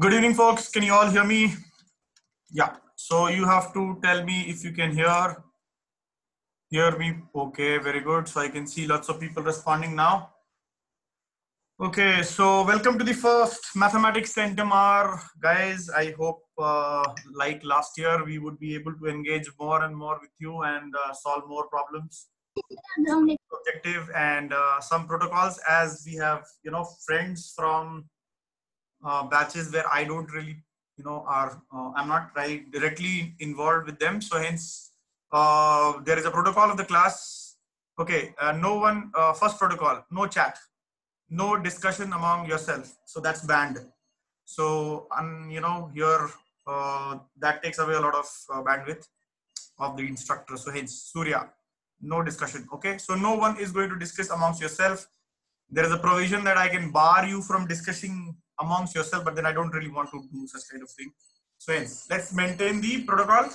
Good evening, folks. Can you all hear me? Yeah. So you have to tell me if you can hear. Hear me. Okay, very good. So I can see lots of people responding now. Okay, so welcome to the first Mathematics Centum Hour. Guys, I hope uh, like last year, we would be able to engage more and more with you and uh, solve more problems. Objective and uh, some protocols as we have, you know, friends from uh, batches where I don't really, you know, are uh, I'm not right directly involved with them. So hence, uh, there is a protocol of the class. Okay, uh, no one. Uh, first protocol, no chat, no discussion among yourself. So that's banned. So and you know here uh, that takes away a lot of bandwidth of the instructor. So hence, Surya, no discussion. Okay, so no one is going to discuss amongst yourself. There is a provision that I can bar you from discussing amongst yourself, but then I don't really want to do such kind of thing. So let's maintain the protocol.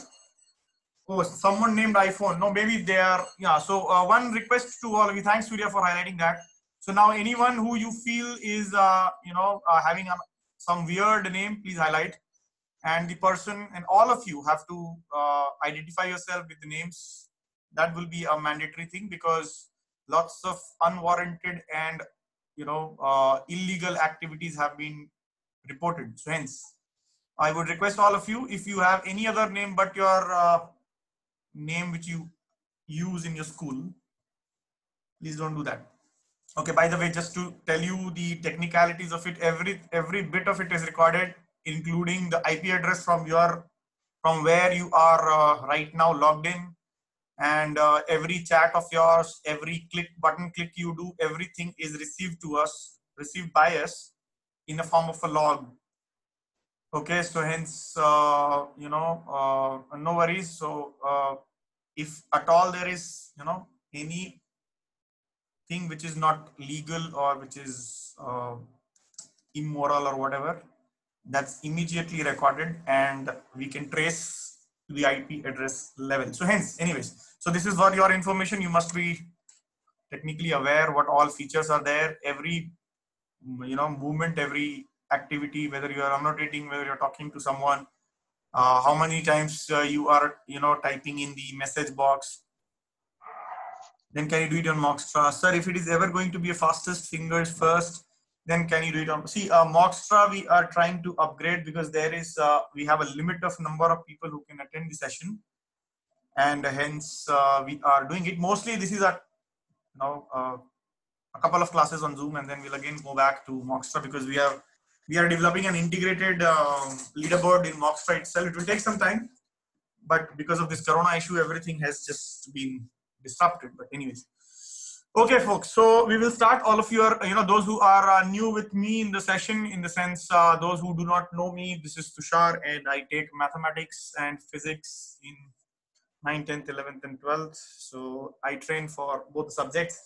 Oh, someone named iPhone. No, maybe they are. Yeah. So uh, one request to all of you. Thanks, Surya, for highlighting that. So now anyone who you feel is, uh, you know, uh, having a, some weird name, please highlight. And the person and all of you have to uh, identify yourself with the names. That will be a mandatory thing because lots of unwarranted and you know, uh, illegal activities have been reported. So hence, I would request all of you, if you have any other name but your uh, name which you use in your school, please don't do that. Okay, by the way, just to tell you the technicalities of it, every every bit of it is recorded, including the IP address from your from where you are uh, right now logged in and uh, every chat of yours every click button click you do everything is received to us received by us in the form of a log. Okay so hence uh, you know uh, no worries. So uh, if at all there is you know any thing which is not legal or which is uh, immoral or whatever that's immediately recorded and we can trace the IP address level. So hence, anyways, so this is for your information. You must be technically aware what all features are there. Every, you know, movement, every activity, whether you are annotating, whether you're talking to someone, uh, how many times uh, you are, you know, typing in the message box. Then can you do it on Moxtra? Sir, if it is ever going to be a fastest fingers first, then can you do it on see uh, moxtra we are trying to upgrade because there is uh, we have a limit of number of people who can attend the session. And hence uh, we are doing it. Mostly this is a you know uh, a couple of classes on zoom and then we'll again go back to moxtra because we have we are developing an integrated um, leaderboard in moxtra itself. It will take some time but because of this corona issue everything has just been disrupted. But anyways Okay, folks. So we will start. All of you are, you know, those who are uh, new with me in the session, in the sense, uh, those who do not know me, this is Tushar, and I take mathematics and physics in 9th, 10th, 11th, and 12th. So I train for both subjects.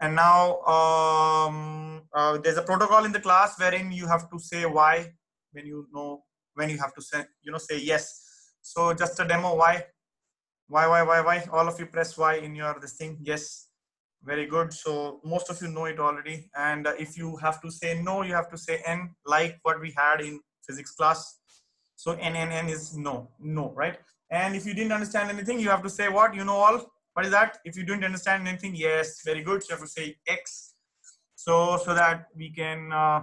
And now um, uh, there's a protocol in the class wherein you have to say why when you know when you have to say, you know, say yes. So just a demo. Why? Why? Why? Why? Why? All of you press Y in your this thing. Yes very good. So most of you know it already. And uh, if you have to say no, you have to say N like what we had in physics class. So N, N, N is no, no, right? And if you didn't understand anything, you have to say what? You know all? What is that? If you didn't understand anything, yes, very good. So you have to say X. So, so that we can uh,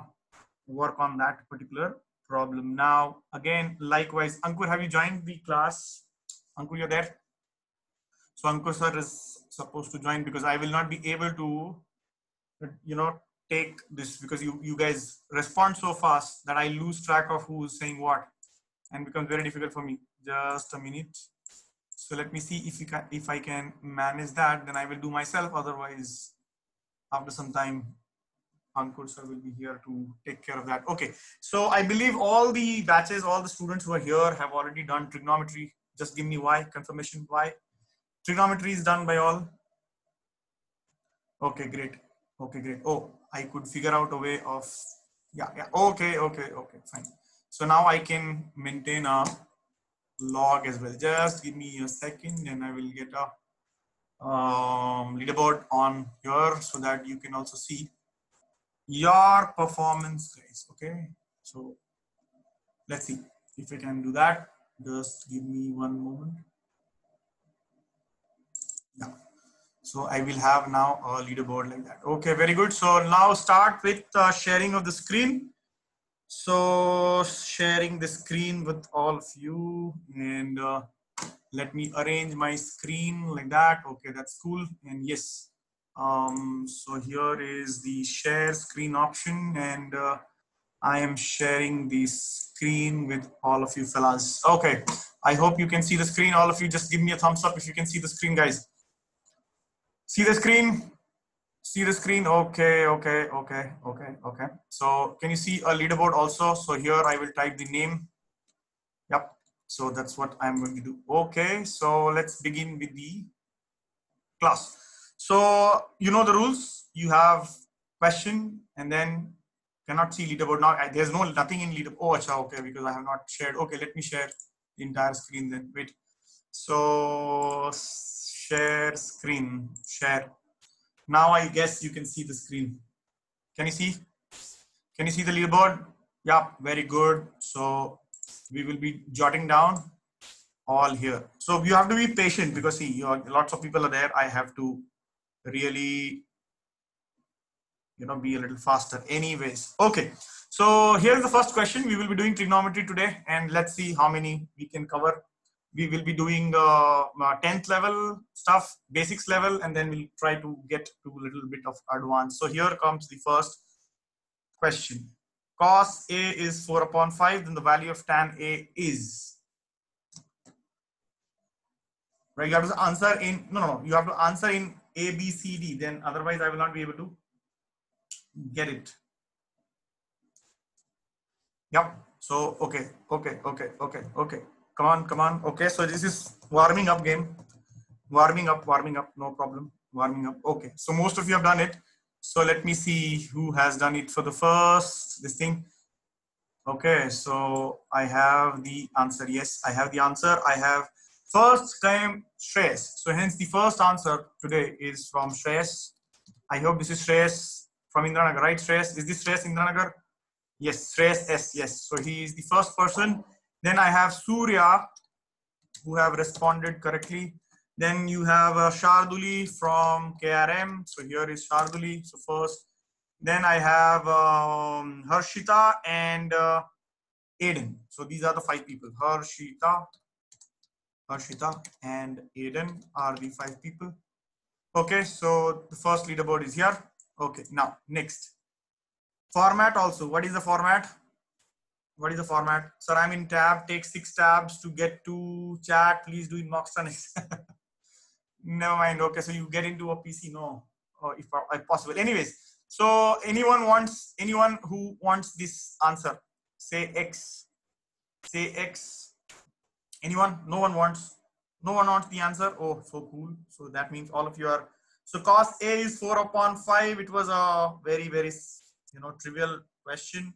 work on that particular problem. Now, again, likewise, Ankur, have you joined the class? Ankur, you're there? So Ankur sir is supposed to join because I will not be able to, you know, take this because you, you guys respond so fast that I lose track of who's saying what and becomes very difficult for me. Just a minute. So let me see if you can, if I can manage that, then I will do myself. Otherwise, after some time, Ankur sir will be here to take care of that. Okay. So I believe all the batches, all the students who are here have already done trigonometry. Just give me why, confirmation why. Trigonometry is done by all. Okay, great. Okay, great. Oh, I could figure out a way of, yeah, yeah. Okay, okay, okay, fine. So now I can maintain a log as well. Just give me a second and I will get a um, leaderboard on here so that you can also see your performance guys. Okay. So Let's see if I can do that. Just give me one moment. Yeah. So I will have now a leaderboard like that. Okay, very good. So now start with uh, sharing of the screen. So sharing the screen with all of you and uh, let me arrange my screen like that. Okay, that's cool. And yes, um, so here is the share screen option and uh, I am sharing the screen with all of you fellas. Okay, I hope you can see the screen. All of you just give me a thumbs up if you can see the screen guys. See the screen? See the screen? Okay, okay, okay, okay, okay. So can you see a leaderboard also? So here I will type the name. Yep. So that's what I'm going to do. Okay, so let's begin with the class. So you know the rules. You have question and then cannot see leaderboard now. There's no nothing in leaderboard. Oh, acha, okay, because I have not shared. Okay, let me share the entire screen then. Wait. So share screen, share. Now I guess you can see the screen. Can you see? Can you see the leaderboard? Yeah, very good. So we will be jotting down all here. So you have to be patient because see, lots of people are there. I have to really, you know, be a little faster anyways. Okay. So here's the first question. We will be doing trigonometry today and let's see how many we can cover we will be doing uh, 10th level stuff, basics level, and then we'll try to get to a little bit of advanced. So here comes the first question. Cos A is 4 upon 5, then the value of tan A is. Right, you have to answer in, no, no, you have to answer in A, B, C, D, then otherwise I will not be able to get it. Yep. So, okay, okay, okay, okay, okay. Come on, come on. Okay, so this is warming up game. Warming up, warming up, no problem. Warming up. Okay, so most of you have done it. So let me see who has done it for the first, this thing. Okay, so I have the answer. Yes, I have the answer. I have first came Shreyas. So hence the first answer today is from Shreyas. I hope this is Shreyas from Indiranagar, right? Shreyas, is this Shreyas Indiranagar? Yes, Shreyas S, yes. So he is the first person then I have Surya, who have responded correctly. Then you have uh, Sharduli from KRM. So here is Sharduli. So first, then I have um, Harshita and uh, Aiden. So these are the five people. Harshita, Harshita and Aiden are the five people. Okay, so the first leaderboard is here. Okay, now next. Format also. What is the format? What is the format? Sir, I'm in tab, take six tabs to get to chat. Please do in Moxtonics. Never mind. Okay, so you get into a PC, no, or if, if possible. Anyways, so anyone wants, anyone who wants this answer, say X, say X. Anyone? No one wants. No one wants the answer. Oh, so cool. So that means all of you are. So cos A is 4 upon 5. It was a very, very, you know, trivial question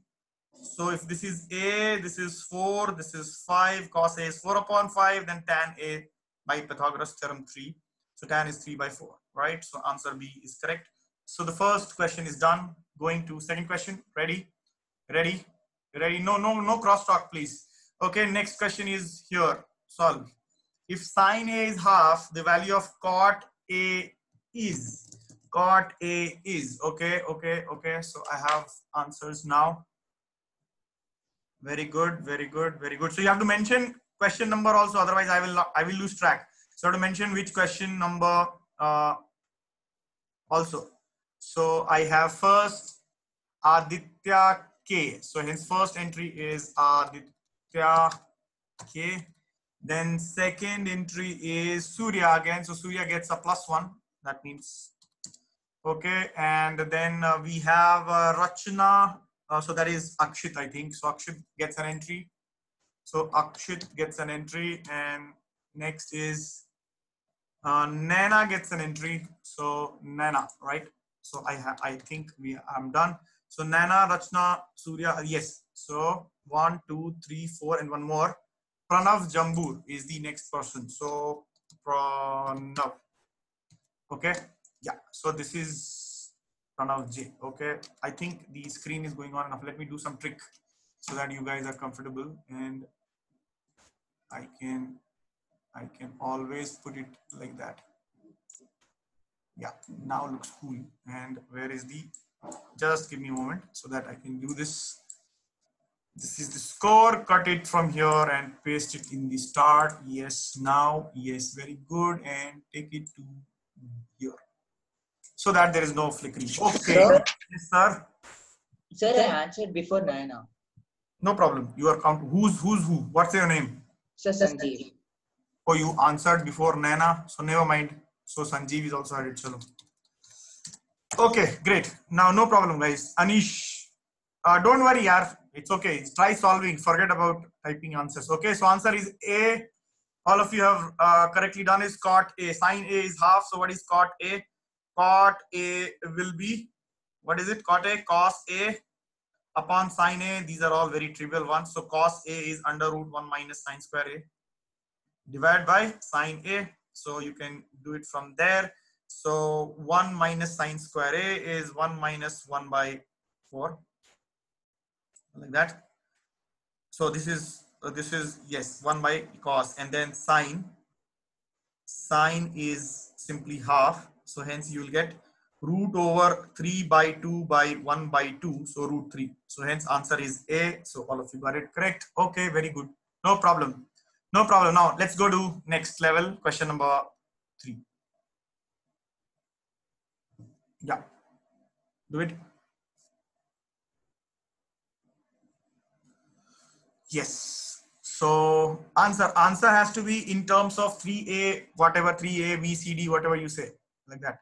so if this is A, this is 4, this is 5, cos A is 4 upon 5, then tan A by Pythagoras theorem 3. So tan is 3 by 4, right? So answer B is correct. So the first question is done. Going to second question. Ready? Ready? Ready? No, no, no crosstalk, please. Okay, next question is here. Solve. If sine A is half, the value of cot A is. Cot A is. Okay, okay, okay. So I have answers now. Very good, very good, very good. So you have to mention question number also, otherwise I will I will lose track. So to mention which question number uh, also. So I have first Aditya K. So his first entry is Aditya K. Then second entry is Surya again. So Surya gets a plus one. That means okay. And then uh, we have uh, Rachna uh, so that is Akshit, I think. So Akshit gets an entry. So Akshit gets an entry, and next is uh, Nana gets an entry. So Nana, right? So I have, I think we I'm done. So Nana, Rachna, Surya, yes. So one, two, three, four, and one more. Pranav Jambur is the next person. So Pranav. Okay. Yeah. So this is J. Okay, I think the screen is going on enough. Let me do some trick. so that you guys are comfortable and I can I can always put it like that. Yeah, now looks cool. And where is the, just give me a moment so that I can do this. This is the score, cut it from here and paste it in the start. Yes, now, yes, very good. And take it to here so that there is no flickering. Okay, Sir? yes, sir. Sir, I answered before Naina. No problem. You are count. Who's who's who? What's your name? Sir Sanjeev. Oh, you answered before Nana, so never mind. So Sanjeev is also added. Chalo. Okay, great. Now, no problem, guys. Anish, uh, don't worry, yaar. It's okay. Try solving. Forget about typing answers. Okay, so answer is A. All of you have uh, correctly done is cot A. Sine A is half. So what is cot A? Cot A will be, what is it? Cot A, cos A upon sine A. These are all very trivial ones. So cos A is under root 1 minus sine square A divided by sine A. So you can do it from there. So 1 minus sine square A is 1 minus 1 by 4 like that. So this is uh, this is yes 1 by cos and then sine sine is simply half. So hence you will get root over 3 by 2 by 1 by 2 so root 3 so hence answer is a. So all of you got it correct. Okay very good. No problem. No problem. Now let's go to next level question number 3 yeah. Do it. Yes. So answer. Answer has to be in terms of 3a whatever 3a b c d whatever you say like that.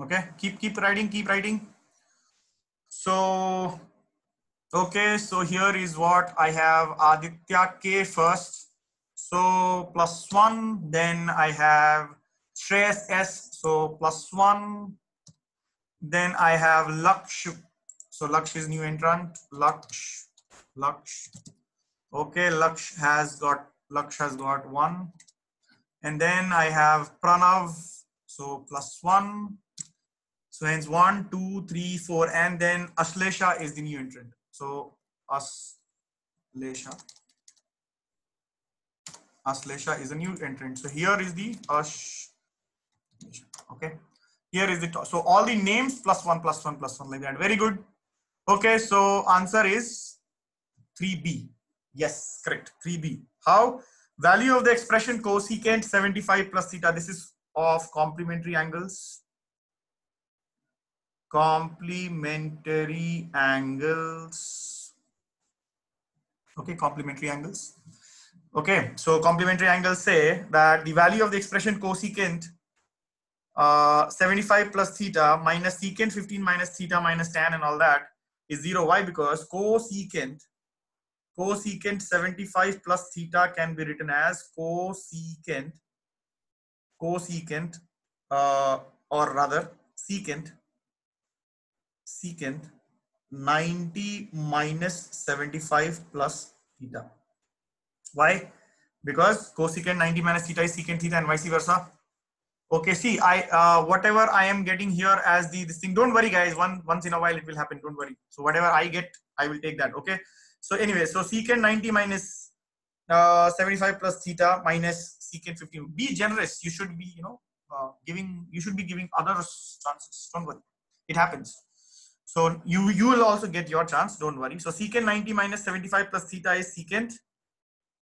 Okay keep keep writing keep writing. So okay so here is what i have aditya k first. So plus one then i have Shreyas s. So plus one then i have laksh. So laksh is new entrant. Laksh laksh. Okay laksh has got laksh has got one and then i have pranav so plus one so hence one, two, three, four, and then Aslesha is the new entrant. So Aslesha. Aslesha is a new entrant. So here is the Ash. Okay. Here is the top. So all the names plus one, plus one, plus one like that. Very good. Okay. So answer is 3B. Yes, correct. 3B. How? Value of the expression cosecant 75 plus theta. This is of complementary angles complementary angles okay complementary angles okay so complementary angles say that the value of the expression cosecant uh, 75 plus theta minus secant 15 minus theta minus tan and all that is zero why because cosecant cosecant 75 plus theta can be written as cosecant cosecant uh, or rather secant secant 90 minus 75 plus theta. Why? Because cosecant 90 minus theta is secant theta and vice versa. Okay, see, I uh, whatever I am getting here as the this thing. Don't worry, guys. One once in a while it will happen. Don't worry. So whatever I get, I will take that. Okay. So anyway, so secant 90 minus uh, 75 plus theta minus secant 15. Be generous. You should be, you know, uh, giving. You should be giving others chances. Don't worry. It happens. So you, you will also get your chance, don't worry. So secant 90 minus 75 plus theta is secant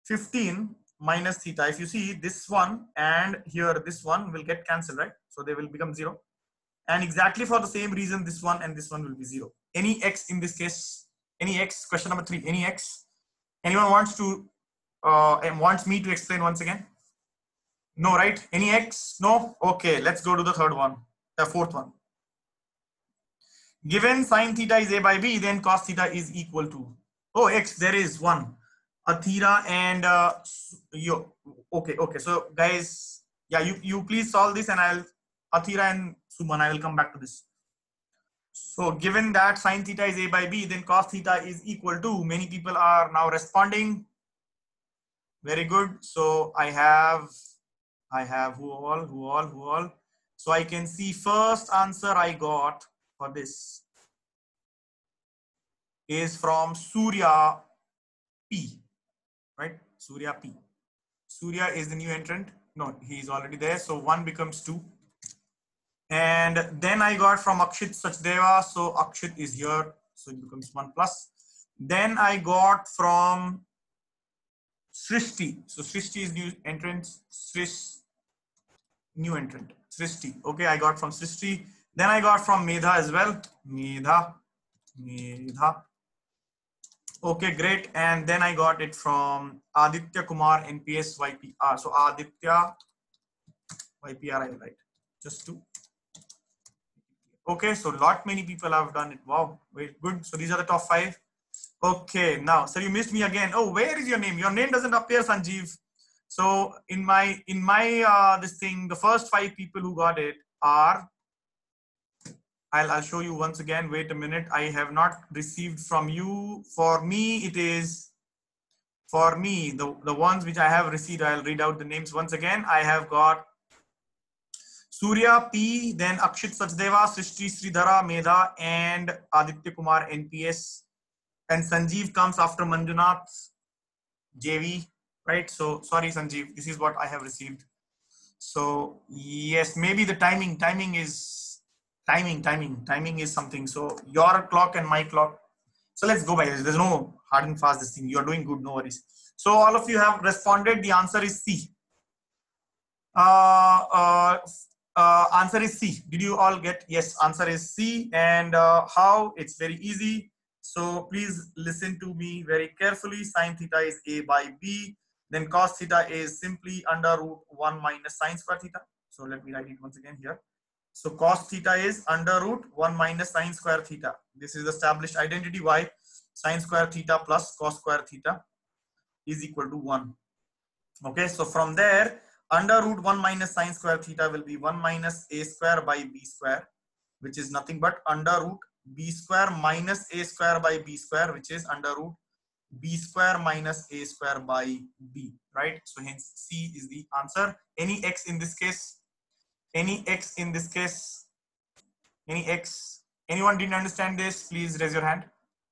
15 minus theta. If you see this one and here this one will get cancelled, right? So they will become zero. And exactly for the same reason, this one and this one will be zero. Any x in this case, any x, question number three, any x? Anyone wants to, uh, and wants me to explain once again? No, right? Any x? No? Okay, let's go to the third one, the fourth one given sine theta is a by b then cos theta is equal to oh x there is one a theta and uh, yo okay okay so guys yeah you you please solve this and i'll athira and suman i will come back to this so given that sine theta is a by b then cos theta is equal to many people are now responding very good so i have i have who all who all who all So I can see first answer I got for this is from Surya P, right? Surya P. Surya is the new entrant. No, he is already there. So one becomes two. And then I got from Akshit Sachdeva. So Akshit is here. So it becomes one plus. Then I got from Srishti. So Srishti is new entrant. Srish, new entrant. Srishti. Okay, I got from Srishti. Then I got from Medha as well. Medha. Medha. Okay, great. And then I got it from Aditya Kumar NPS YPR. So Aditya YPR, I write just two. Okay, so lot many people have done it. Wow, very good. So these are the top five. Okay, now, so you missed me again. Oh, where is your name? Your name doesn't appear, Sanjeev. So in my in my uh, this thing, the first five people who got it are. I'll I'll show you once again. Wait a minute. I have not received from you. For me, it is. For me, the the ones which I have received, I'll read out the names once again. I have got Surya P, then Akshit Sachdeva, Srishti Sridhara, Medha, and Aditya Kumar NPS. And Sanjeev comes after Manjunath JV, right? So sorry, Sanjeev, this is what I have received. So yes, maybe the timing, timing is timing, timing, timing is something. So your clock and my clock. So let's go by this. There's no hard and fast this thing. You're doing good, no worries. So all of you have responded. The answer is C. Uh, uh, uh, answer is C. Did you all get? Yes, answer is C. And uh, how? It's very easy. So please listen to me very carefully. Sine theta is A by B. Then cos theta is simply under root 1 minus sine square theta. So let me write it once again here. So cos theta is under root 1 minus sine square theta. This is the established identity why sine square theta plus cos square theta is equal to 1. Okay, so from there, under root 1 minus sine square theta will be 1 minus a square by b square, which is nothing but under root b square minus a square by b square, which is under root b square minus a square by b, right? So hence C is the answer. Any x in this case? Any x in this case? Any x? Anyone didn't understand this? Please raise your hand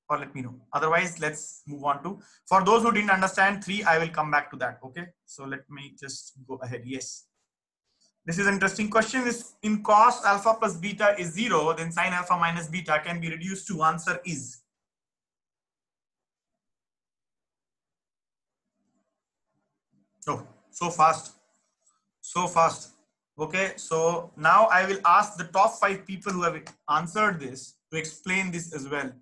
or let me know. Otherwise, let's move on to, for those who didn't understand three, I will come back to that. Okay. So let me just go ahead. Yes. This is an interesting question. Is in cos alpha plus beta is zero, then sine alpha minus beta can be reduced to answer is. Oh, so fast. So fast. Okay. So now I will ask the top five people who have answered this to explain this as well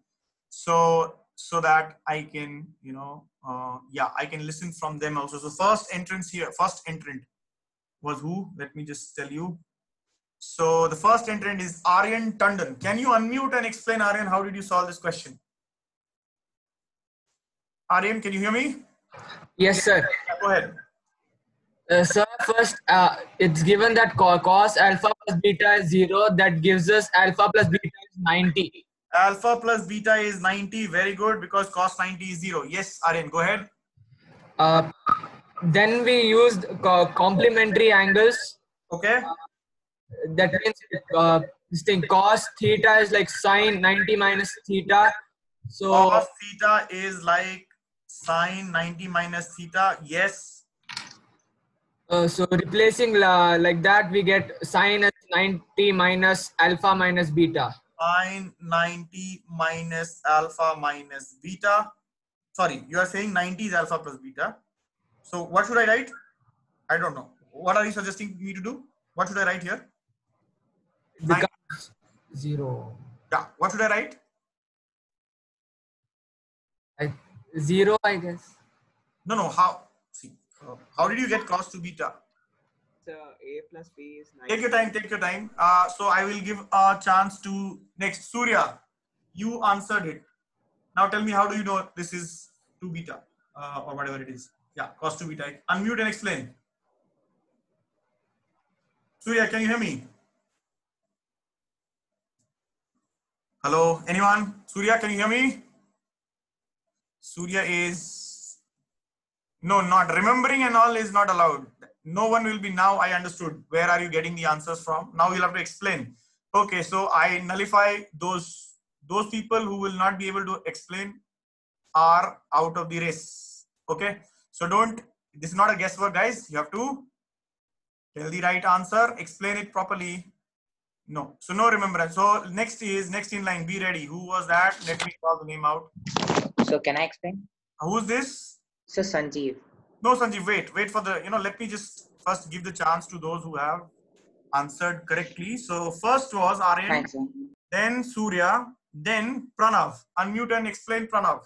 so so that i can you know uh, yeah i can listen from them also. So first entrance here first entrant was who? Let me just tell you. So the first entrant is aryan tandon. Can you unmute and explain aryan how did you solve this question? Aryan can you hear me? Yes, sir. go ahead. Uh, sir, first, uh, it's given that co- cos alpha plus beta is zero. That gives us alpha plus beta is 90. Alpha plus beta is 90 very good because cos 90 is zero yes aryan go ahead Uh, then we used co- complementary angles. okay That means uh, this thing cos theta is like sine 90 minus theta. So cos theta is like sine 90 minus theta yes uh, so replacing la- like that, we get sine is 90 minus alpha minus beta. Sine 90 minus alpha minus beta. Sorry, you are saying 90 is alpha plus beta. So what should I write? I don't know. What are you suggesting me to do? What should I write here? Zero. Yeah, what should I write? I, zero, I guess. No, no, how? See, uh, how did you get cos to beta? So A plus B is 9. Take your time, take your time. Uh, so I will give a chance to next Surya. You answered it. Now tell me, how do you know this is 2 beta uh, or whatever it is? Yeah, cos 2 beta. Unmute and explain. Surya, can you hear me? Hello, anyone? Surya, can you hear me? Surya is no, not remembering and all is not allowed. No one will be now I understood. Where are you getting the answers from? Now you'll have to explain. Okay, so I nullify those those people who will not be able to explain are out of the race. Okay, so don't. This is not a guesswork, guys. You have to tell the right answer, explain it properly. No, so no remembrance. So next is next in line. Be ready. Who was that? Let me call the name out. So can I explain? Who's this? So Sanjeev. No, Sanjeev, wait, wait for the, you know, let me just first give the chance to those who have answered correctly. So first was Aryan, Thanks, then Surya, then Pranav. Unmute and explain Pranav.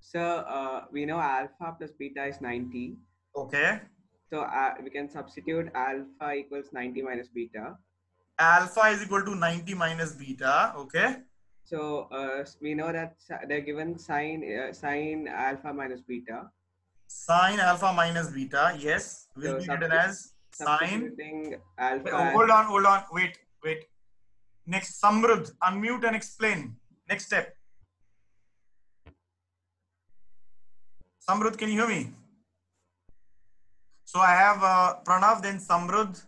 So uh, we know alpha plus beta is 90. Okay. So uh, we can substitute alpha equals 90 minus beta. Alpha is equal to 90 minus beta. Okay. So uh, we know that they're given sine uh, sine alpha minus beta. Sine alpha minus beta. Yes. Will So be written as sine. Alpha. Wait, as- hold on, hold on. Wait, wait. Next, Samrudh, unmute and explain. Next step. Samrudh, can you hear me? So I have uh, Pranav, then Samrudh,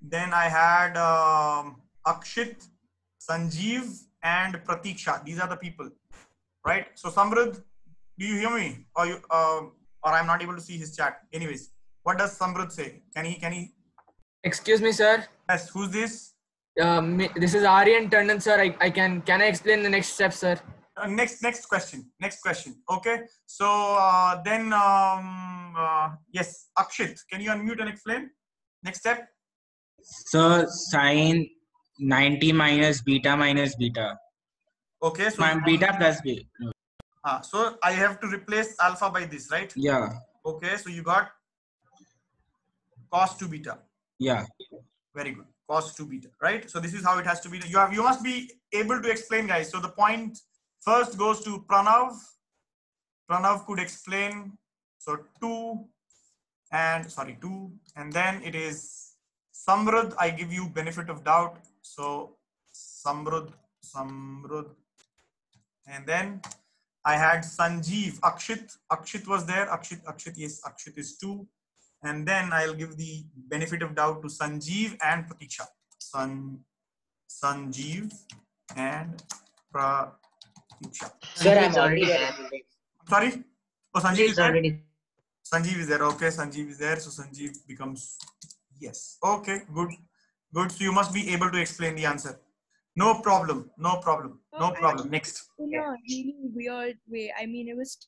then I had um, Akshit, Sanjeev, and Pratiksha. These are the people, right? So Samrudh, do you hear me? Or you, um or I'm not able to see his chat. Anyways, what does Samrudh say? Can he? Can he? Excuse me, sir. Yes. Who's this? Uh, me- this is Aryan Tandon, sir. I, I can can I explain the next step, sir? Uh, next next question next question okay so uh, then um, uh, yes akshit can you unmute and explain next step Sir, sine 90 minus beta minus beta. okay so My beta plus b. uh, so i have to replace alpha by this right? Yeah, okay so you got cos 2 beta yeah. very good cos 2 beta right? So this is how it has to be. You have you must be able to explain guys. So the point first goes to pranav. Pranav could explain. So 2 and sorry 2 and then it is samrud. I give you benefit of doubt so samrud samrud and then i had sanjeev akshit akshit was there akshit akshit yes akshit is 2 and then I'll give the benefit of doubt to Sanjeev and Pratiksha. San, Sanjeev and Pratiksha. Sir, I'm already there. Sorry? Oh, Sanjeev is there? Sanjeev is there. Okay, Sanjeev is there. So Sanjeev becomes yes. Okay, good. Good. So you must be able to explain the answer. No problem. No problem. No problem. Next. in a really weird way. I mean, it was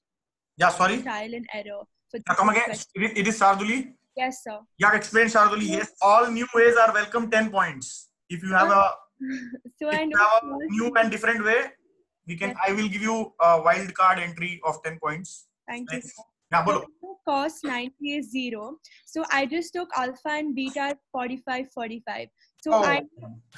Yeah, sorry. trial and error Yeah, come again. question. It, is Sharduli. Yes, sir. Yeah, explain Sharduli. Yes, all new ways are welcome 10 points. If you have a So I know have a new and different way, we can. Yes. I will give you a wild card entry of ten points. Thank you. Sir. Yeah, So bolo. Cos 90 is zero. So I just took alpha and beta at 45, 45. So Oh. I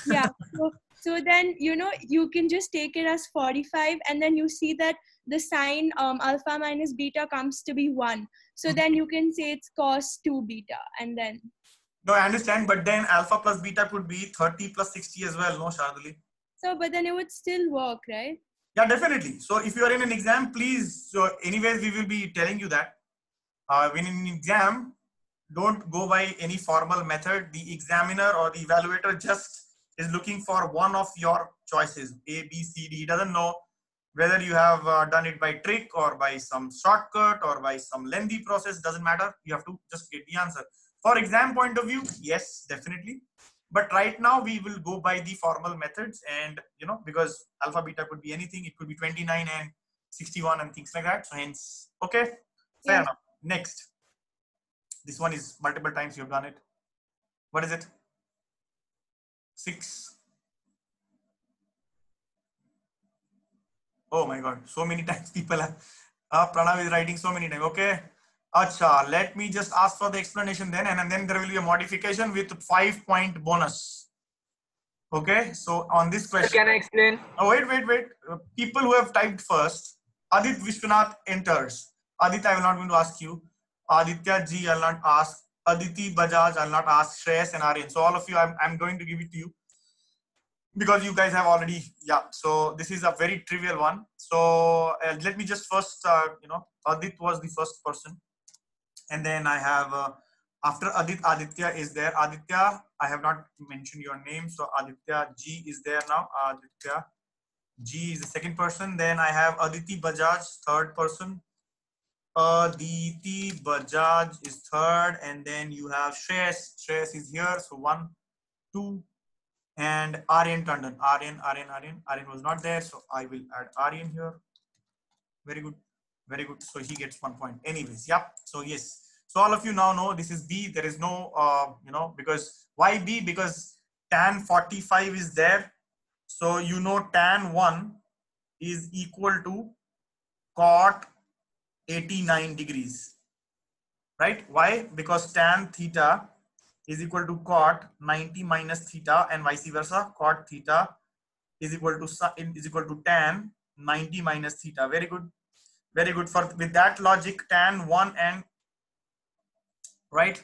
yeah. So, so then you know you can just take it as 45, and then you see that the sine um, alpha minus beta comes to be one. So then you can say it's cos 2 beta, and then No, I understand, but then alpha plus beta could be 30 plus 60 as well. No, Sharduli. so but then it would still work, right? Yeah, definitely. So if you are in an exam, please. So anyways, we will be telling you that. Uh, when in exam, don't go by any formal method. The examiner or the evaluator just is looking for one of your choices, A, B, C, D. He doesn't know whether you have uh, done it by trick or by some shortcut or by some lengthy process. Doesn't matter. You have to just get the answer. For exam point of view, yes, definitely. But right now we will go by the formal methods and you know because alpha beta could be anything. It could be 29 and 61 and things like that. So hence, okay, fair Yeah. enough. Next, this one is multiple times you've done it. What is it? Six. Oh my God, so many times people have. Uh, Pranav is writing so many times. Okay. Acha, let me just ask for the explanation then, and, and then there will be a modification with five point bonus. Okay, so on this Sir, question, can I explain? oh, wait, wait, wait. People who have typed first, Adit Vishwanath enters. Adit, I will not going to ask you. Aditya G, I'll not ask. Aditi Bajaj, I'll not ask. Shreyas and Aryan. So all of you, I'm, I'm going to give it to you because you guys have already, yeah. So this is a very trivial one. So uh, let me just first, uh, you know, Adit was the first person. and then I have uh, after Adit Aditya is there. Aditya, I have not mentioned your name, so Aditya G is there now. Aditya G is the second person. Then I have Aditi Bajaj, third person. Aditi Bajaj is third, and then you have Shreyas. Shreyas is here, so one, two, and Aryan Tandon. Aryan, Aryan, Aryan. Aryan was not there, so I will add Aryan here. Very good, very good. So he gets one point. Anyways, yep. So yes. So all of you now know this is B. There is no, uh, you know, because why B? Because tan 45 is there. So you know tan 1 is equal to cot 89 degrees. Right? Why? Because tan theta is equal to cot 90 minus theta and vice versa. Cot theta is equal to is equal to tan 90 minus theta. Very good. Very good. For with that logic, tan 1 and right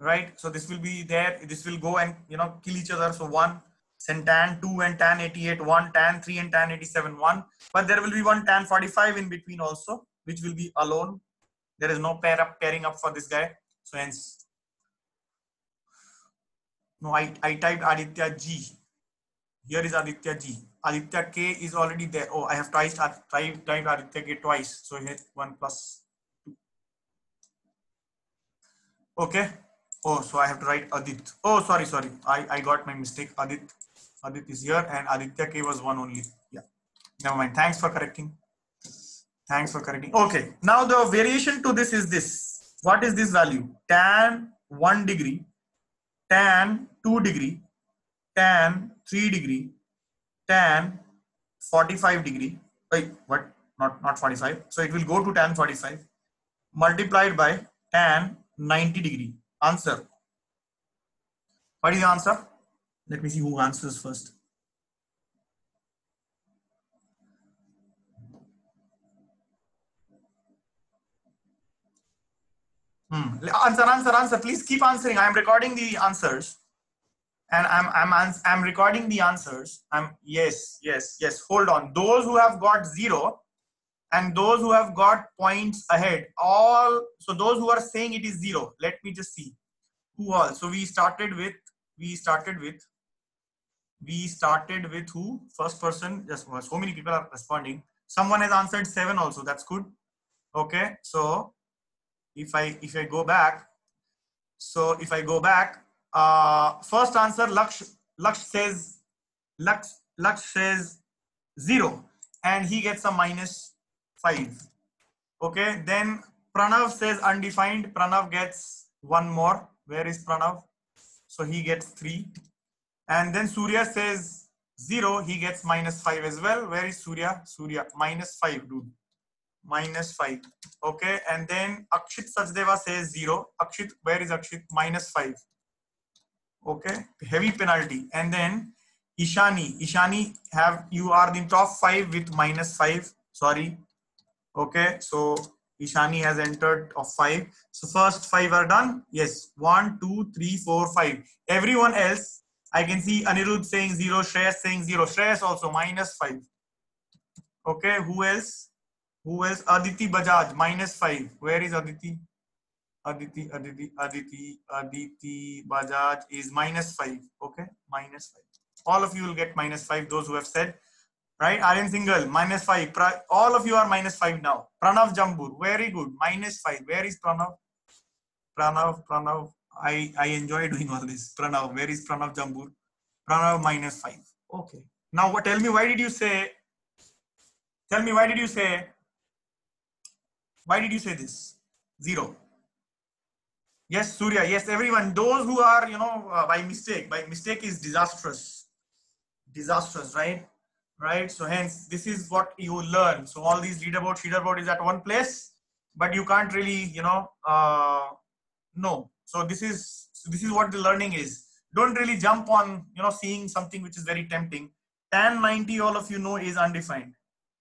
right so this will be there this will go and you know kill each other so one then tan 2 and tan 88 1 tan 3 and tan 87 1 but there will be one tan 45 in between also which will be alone. There is no pair up pairing up for this guy. So hence no i i typed aditya g. Here is aditya g. Aditya k is already there. Oh i have twice typed typed aditya k twice. So here 1 two. okay. Oh so i have to write adit. Oh sorry sorry. I i got my mistake. Adit. Adit is here and aditya k was one only. Yeah. Never mind. Thanks for correcting thanks for correcting okay now the variation to this is this what is this value tan 1 degree tan 2 degree tan 3 degree tan 45 degree wait what not not 45 so it will go to tan 45 multiplied by tan 90 degree. Answer. What is the answer? Let me see who answers first. Hmm. Answer, answer, answer. Please keep answering. I am recording the answers. And I'm I'm I'm recording the answers. I'm yes, yes, yes. Hold on. Those who have got zero, and those who have got points ahead all so those who are saying it is zero let me just see who all so we started with we started with we started with who first person just so many people are responding someone has answered seven also that's good okay so if i if i go back so if i go back uh first answer laksh laksh says laksh laksh says zero and he gets a minus 5 okay then pranav says undefined. Pranav gets one more. Where is pranav? So he gets 3 and then surya says 0 he gets minus 5 as well. Where is surya? Surya minus 5 dude minus 5 okay and then akshit sachdeva says 0 akshit where is akshit? Minus 5 okay heavy penalty. And then ishani. Ishani have you are in top 5 with minus 5 sorry. Okay so ishani has entered of five. So first five are done. Yes one two three four five. Everyone else i can see anirudh saying zero shreyas saying zero. Shreyas also minus five. Okay who else who else aditi bajaj minus five where is aditi aditi aditi aditi aditi bajaj is minus five okay minus five all of you will get minus five those who have said right? Aryan Singhal, minus 5. All of you are minus 5 now. Pranav Jambur, very good. Minus 5. Where is Pranav? Pranav, Pranav. I, I enjoy doing all this. Pranav, where is Pranav Jambur? Pranav minus 5. Okay. Now, what? tell me, why did you say, tell me, why did you say, why did you say this? Zero. Yes, Surya. Yes, everyone. Those who are, you know, uh, by mistake, by mistake is disastrous. Disastrous, right? right? So hence, this is what you learn. So all these leaderboard, leaderboard is at one place, but you can't really, you know, uh, know. So this is this is what the learning is. Don't really jump on, you know, seeing something which is very tempting. Tan 90, all of you know, is undefined.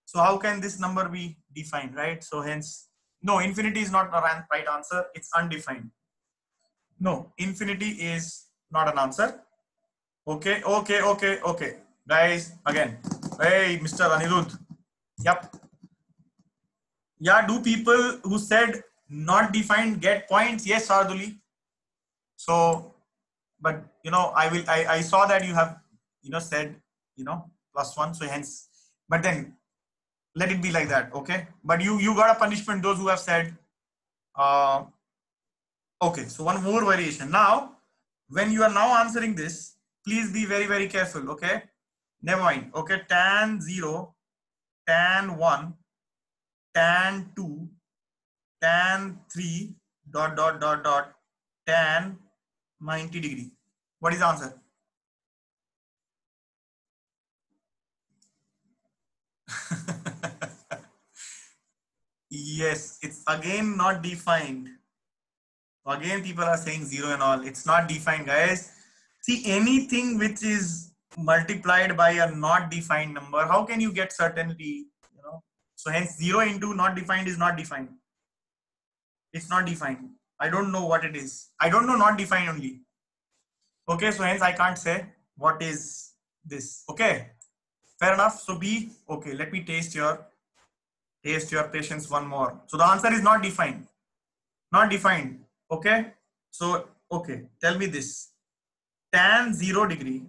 So how can this number be defined, right? So hence, no, infinity is not a right answer. It's undefined. No, infinity is not an answer. Okay, okay, okay, okay. Guys, again, Hey, Mr. Anirudh. Yep. Yeah, do people who said not defined get points. Yes, Arduli. So, but you know, I will. I I saw that you have you know said you know plus one. So hence, but then let it be like that. Okay. But you you got a punishment. Those who have said. Uh, okay. So one more variation now. When you are now answering this, please be very very careful. Okay. Never mind. Okay. Tan zero, tan one, tan 2 tan 3 dot dot dot dot tan 90 degree what is the answer yes it's again not defined. Again people are saying zero and all. It's not defined guys. See anything which is multiplied by a not defined number how can you get certainty you know? So hence zero into not defined is not defined. It's not defined. I don't know what it is. I don't know not defined only. Okay so hence i can't say what is this. Okay fair enough. So b okay let me taste your taste your patience one more. So the answer is not defined. Not defined. Okay? So okay tell me this. Tan 0 degree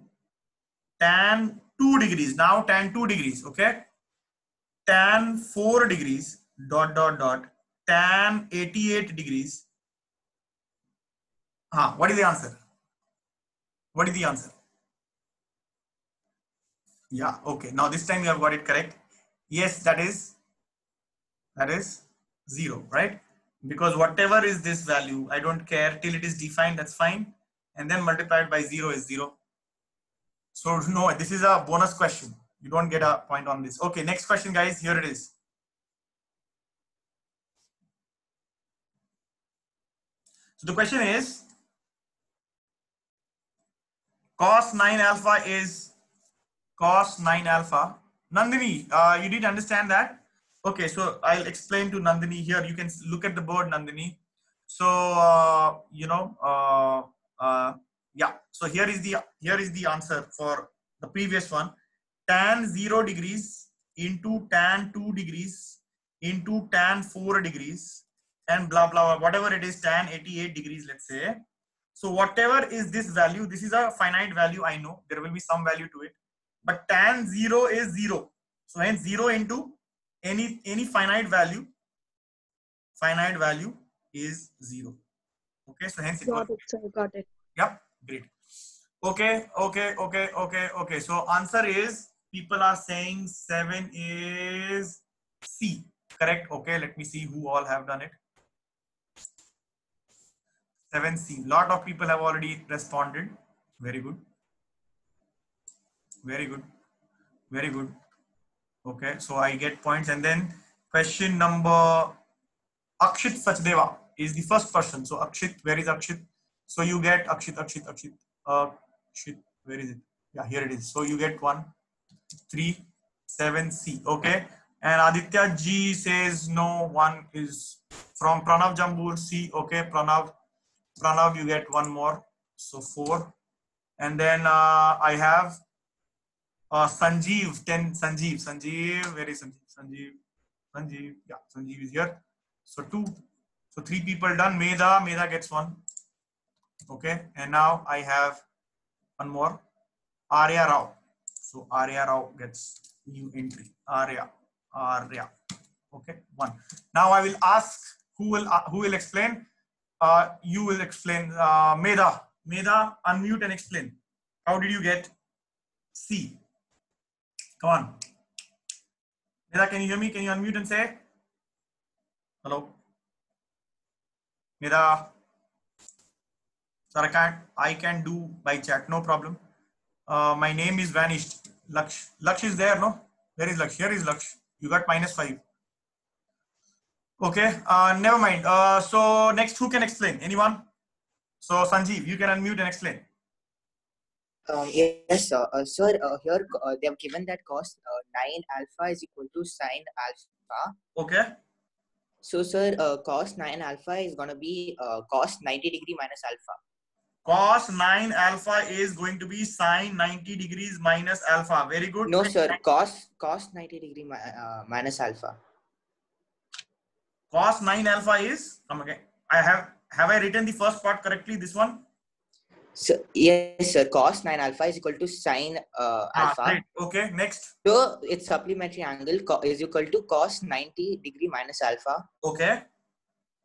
tan 2 degrees. Now tan 2 degrees okay? Tan 4 degrees dot dot dot. Tan 88 degrees. Huh, what is the answer? What is the answer? Yeah okay. Now this time you have got it correct. Yes that is that is zero right? Because whatever is this value i don't care till it is defined that's fine. And then multiplied by zero is zero. So no this is a bonus question. You don't get a point on this. Okay next question guys. Here it is. So the question is cos 9 alpha is cos 9 alpha. Nandini uh, you did understand that okay so i'll explain to nandini here. You can look at the board nandini. So uh, you know uh, uh, yeah. So here is the here is the answer for the previous one. Tan 0 degrees into tan 2 degrees into tan 4 degrees and blah blah blah whatever it is tan 88 degrees let's say. So whatever is this value this is a finite value i know. There will be some value to it. But tan 0 is 0 so hence 0 into any any finite value finite value is 0 okay so hence it Got it, sir. Got it. Yep, great. Okay, okay, okay, okay, okay. So answer is people are saying seven is C. Correct. Okay, let me see who all have done it. Seven C. Lot of people have already responded. Very good. Very good. Very good. Okay, so I get points. And then question number Akshit Sachdeva is the first person. So Akshit, where is Akshit? So you get Akshit, Akshit, Akshit, Akshit, where is it? Yeah, here it is. So you get one, three, seven, C. Okay. And Aditya G says no, one is from Pranav Jambur C. Okay, Pranav, Pranav, you get one more. So four. And then uh, I have uh, Sanjeev, 10, Sanjeev, Sanjeev, where is Sanjeev? Sanjeev, Sanjeev, yeah, Sanjeev is here. So two, so three people done. Medha, Medha gets one. Okay, and now I have one more. Arya Rao. So Arya Rao gets new entry. Arya, Arya. Okay, one. Now I will ask who will uh, who will explain. Uh, you will explain. Uh, Medha, Medha, unmute and explain. How did you get C? Come on. Medha, can you hear me? Can you unmute and say hello? Medha. Sir, I can't, I can do by chat, no problem. Uh, my name is vanished. Laksh. Laksh is there, no? Where is Laksh? Here is Laksh. You got minus five. Okay, uh, never mind. Uh, so next, who can explain? Anyone? So Sanjeev, you can unmute and explain. Um, yes, sir. Uh, sir, uh, here uh, they have given that cos uh, 9 alpha is equal to sine alpha. Okay. So, sir, uh, cos 9 alpha is going to be uh, cos 90 degree minus alpha. Cos 9 alpha is going to be sine 90 degrees minus alpha. Very good. No, sir, cos cos 90 degree mi- uh, minus alpha. cos 9 alpha is come again. I have have I written the first part correctly? This one. So yes, sir. Cos nine alpha is equal to sine uh, Ah, alpha. right. Okay. Next. So its supplementary angle is equal to cos 90 degree minus alpha. Okay.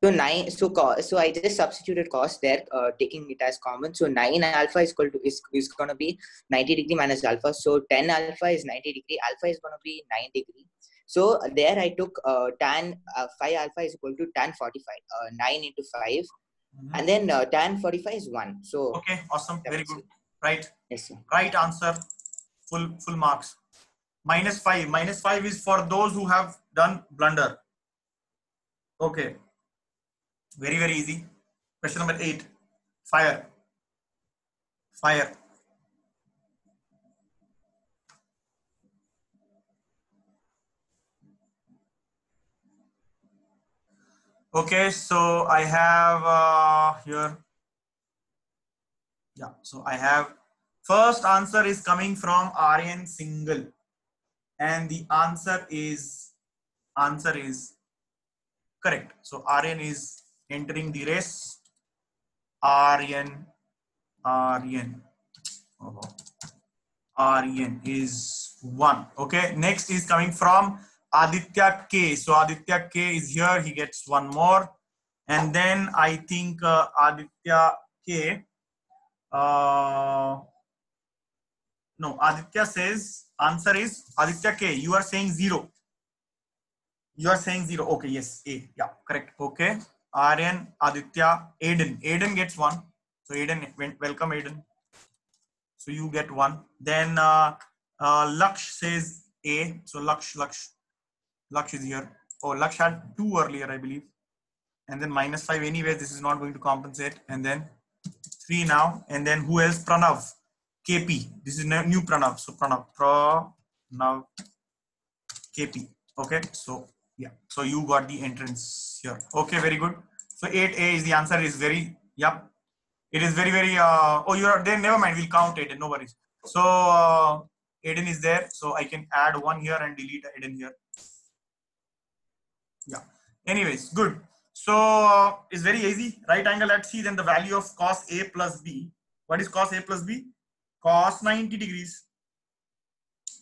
So nine. So co- so I just substituted cos there, uh, taking it as common. So nine alpha is equal to is, is gonna be 90 degree minus alpha. So 10 alpha is 90 degree. Alpha is gonna be 9 degree. So there I took uh, tan uh, 5 alpha is equal to tan 45. Uh, 9 into 5, Mhm. and then uh, tan 45 is 1. So Okay. Awesome. Very good. Right. yes, sir. Right answer. Full full marks. Minus five. Minus five is for those who have done blunder. Okay. Very very easy. Question number eight. Fire. Fire. Okay, so I have uh, here. Yeah, so I have first answer is coming from Aryan Singhal, and the answer is answer is correct. So Aryan is entering the race. Aryan, Aryan, oh, Aryan is one. Okay, next is coming from Aditya K. So Aditya K is here. He gets one more, and then I think uh, Aditya K. Uh, no, Aditya says answer is Aditya K. You are saying zero. You are saying zero. Okay, yes, A. Yeah, correct. Okay. Aryan, Aditya, Aiden. Aiden gets one. So Aiden, welcome Aiden. So you get one. Then uh, uh, Laksh says A. So Laksh, Laksh, Laksh is here. Oh, Laksh had two earlier, I believe. And then minus five. Anyway, this is not going to compensate. And then three now. And then who else? Pranav. KP. This is new Pranav. So Pranav. Pranav. KP. Okay. So yeah. So you got the entrance here. Okay. Very good. So 8A is the answer. Is very yep. It is very very. Uh, oh, you are there. Never mind. We'll count Aiden. No worries. So uh, Aiden is there. So I can add one here and delete Aiden here. Yeah. Anyways, good. So uh, it's very easy. Right angle at C. Then the value of cos A plus B. What is cos A plus B? Cos 90 degrees.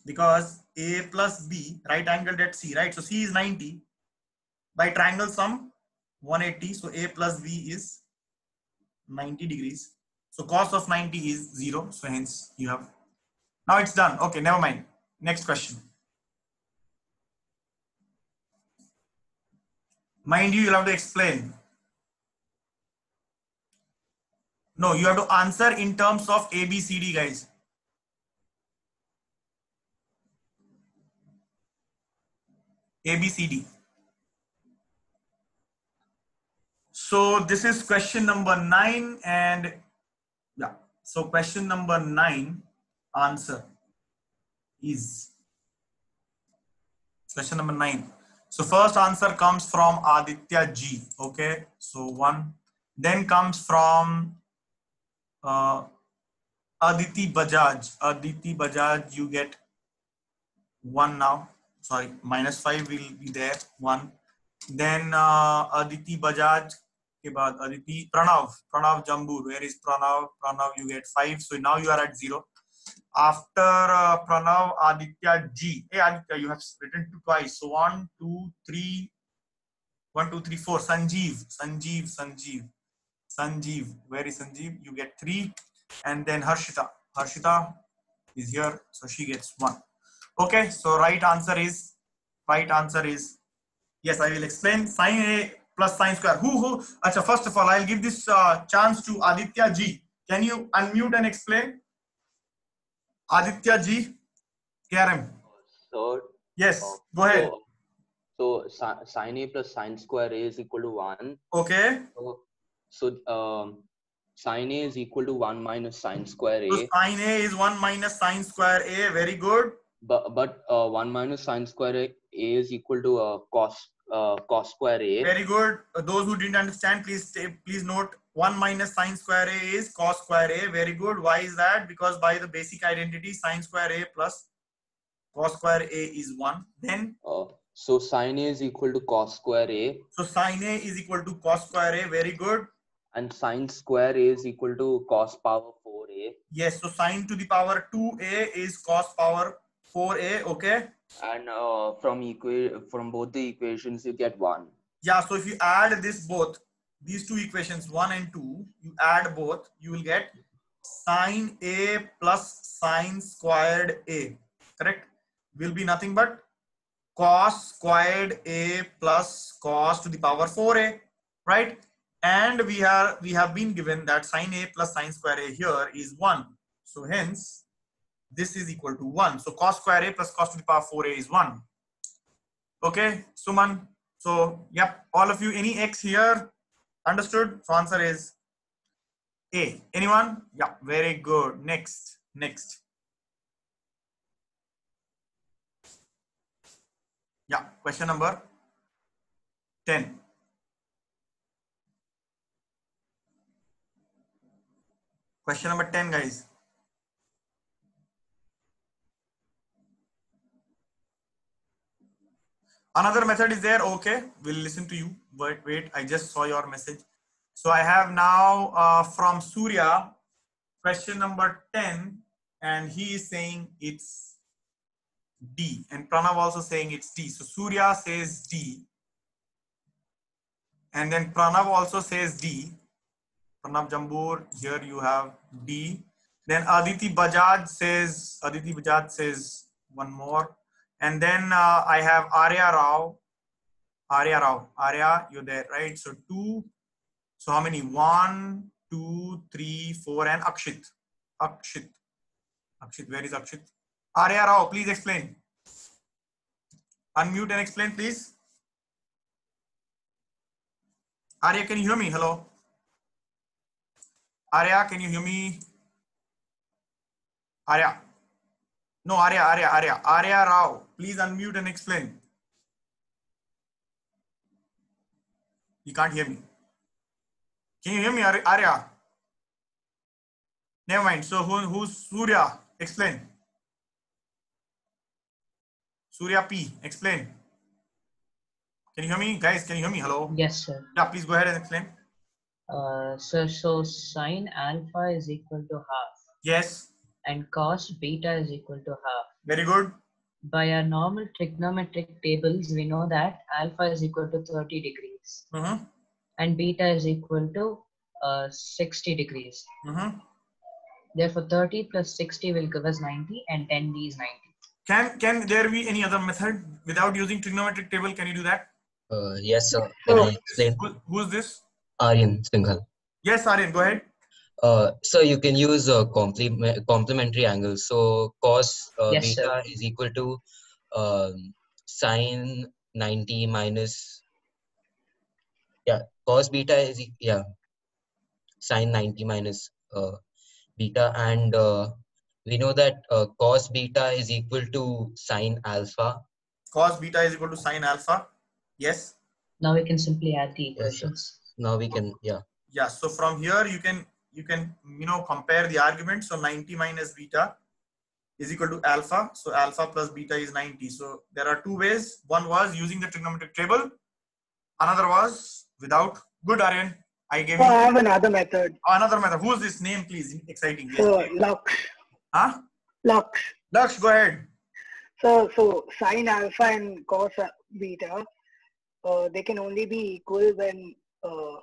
Because A plus B, right angled at C, right? So C is 90. By triangle sum, 180. So A plus B is 90 degrees. So cos of 90 is 0. So hence you have. Now it's done. Okay, never mind. Next question. Mind you, you'll have to explain. No, you have to answer in terms of A, B, C, D, guys. A, B, C, D. So this is question number nine and yeah. So question number nine answer is question number nine. So first answer comes from Aditya G. Okay. So one. Then comes from uh, Aditi Bajaj. Aditi Bajaj, you get one now. Sorry, minus five will be there. One. Then uh, Aditi Bajaj. के बाद Aditi Pranav. Pranav Jambur. Where is Pranav? Pranav, you get five. So now you are at zero. After uh, Pranav, Aditya G. Hey Aditya, you have written twice. So one, two, three. One, two, three, four. Sanjeev. Sanjeev. Sanjeev. Sanjeev. Where is Sanjeev? You get three. And then Harshita. Harshita is here. So she gets one. Okay. So right answer is, right answer is, yes, I will explain. Sine A plus sine square. Who, who? Acha, first of all, I'll give this uh, chance to Aditya G. Can you unmute and explain? Aditya G. KRM. So, Yes, uh, go ahead. So, so sine a plus sine square a is equal to 1. Okay. So, so um, sine a is equal to 1 minus sine square So a. sine A is 1 minus sine square A. Very good. But, but uh, 1 minus sine square a, a is equal to uh, cos, uh, cos square a. Very good. Uh, Those who didn't understand, please please note 1 minus sine square A is cos square A. Very good. Why is that? Because by the basic identity, sine square A plus cos square A is 1. Then Uh, So sine A is equal to cos square A So sine A is equal to cos square A. Very good. and sine square A is equal to cos power 4A. Yes. So sine to the power 2A is cos power 4A. Okay. And uh, from equa- from both the equations you get 1. Yeah. So if you add this both, these two equations, one and two, you add both, you will get sine A plus sine squared A. Correct? Will be nothing but cos squared A plus cos to the power 4A. Right? And we are we have been given that sine A plus sine square A here is 1. So hence this is equal to 1. So cos square A plus cos to the power 4A is 1. Okay, Suman. So, yep, all of you, any x here? Understood? So, answer is A. Anyone? Yeah, very good. Next, next. Yeah, question number 10. Question number 10, guys. Another method is there. Okay we'll listen to you. Wait wait i just saw your message. So i have now uh, from surya question number 10 and he is saying it's d. And pranav also saying it's d. So surya says d. And then pranav also says d. Pranav jambur here you have d. Then aditi bajaj says aditi bajaj says one more and then uh, I have Arya Rao. Arya Rao. Arya, you're there, right? So two. So how many? One, two, three, four, and Akshit. Akshit. Akshit, where is Akshit? Arya Rao, please explain. Unmute and explain, please. Arya, can you hear me? Hello. Arya, can you hear me? Arya. No, Arya, Arya, Arya, Arya Rao. Please unmute and explain. You can't hear me. Can you hear me, Ar- Arya? Never mind. So who, who's Surya? Explain. Surya P. Explain. Can you hear me, guys? Can you hear me? Hello. Yes, sir. Yeah, please go ahead and explain. Uh, so, so sine alpha is equal to half Yes. and cos beta is equal to half. Very good. By our normal trigonometric tables, we know that alpha is equal to 30 degrees Mm-hmm. and beta is equal to uh, 60 degrees. Mm-hmm. Therefore, 30 plus 60 will give us 90 and 10d is 90. Can can there be any other method without using trigonometric table? Can you do that? Uh, yes, sir. Can I explain? Who, who's this? Aryan Singhal. Yes, Aryan, go ahead. Uh, so you can use a complement complementary angle. So cos uh, Yes, beta is equal to um, sine 90 minus yeah cos beta is e- yeah sine 90 minus uh, beta and uh, we know that uh, cos beta is equal to sine alpha. Cos beta is equal to sine alpha. Yes. Now we can simply add the Yes, equations. Now we can yeah Yeah. So from here you can you can you know compare the argument. So 90 minus beta is equal to alpha. So alpha plus beta is 90. So there are two ways. One was using the trigonometric table. Another was without. Good, Aryan. I gave So I you have another method. another method. Who's this name, please? Exciting. Yes. So Laksh, Huh? Lux. Laksh, go ahead. So so sine alpha and cos beta, uh, they can only be equal when uh,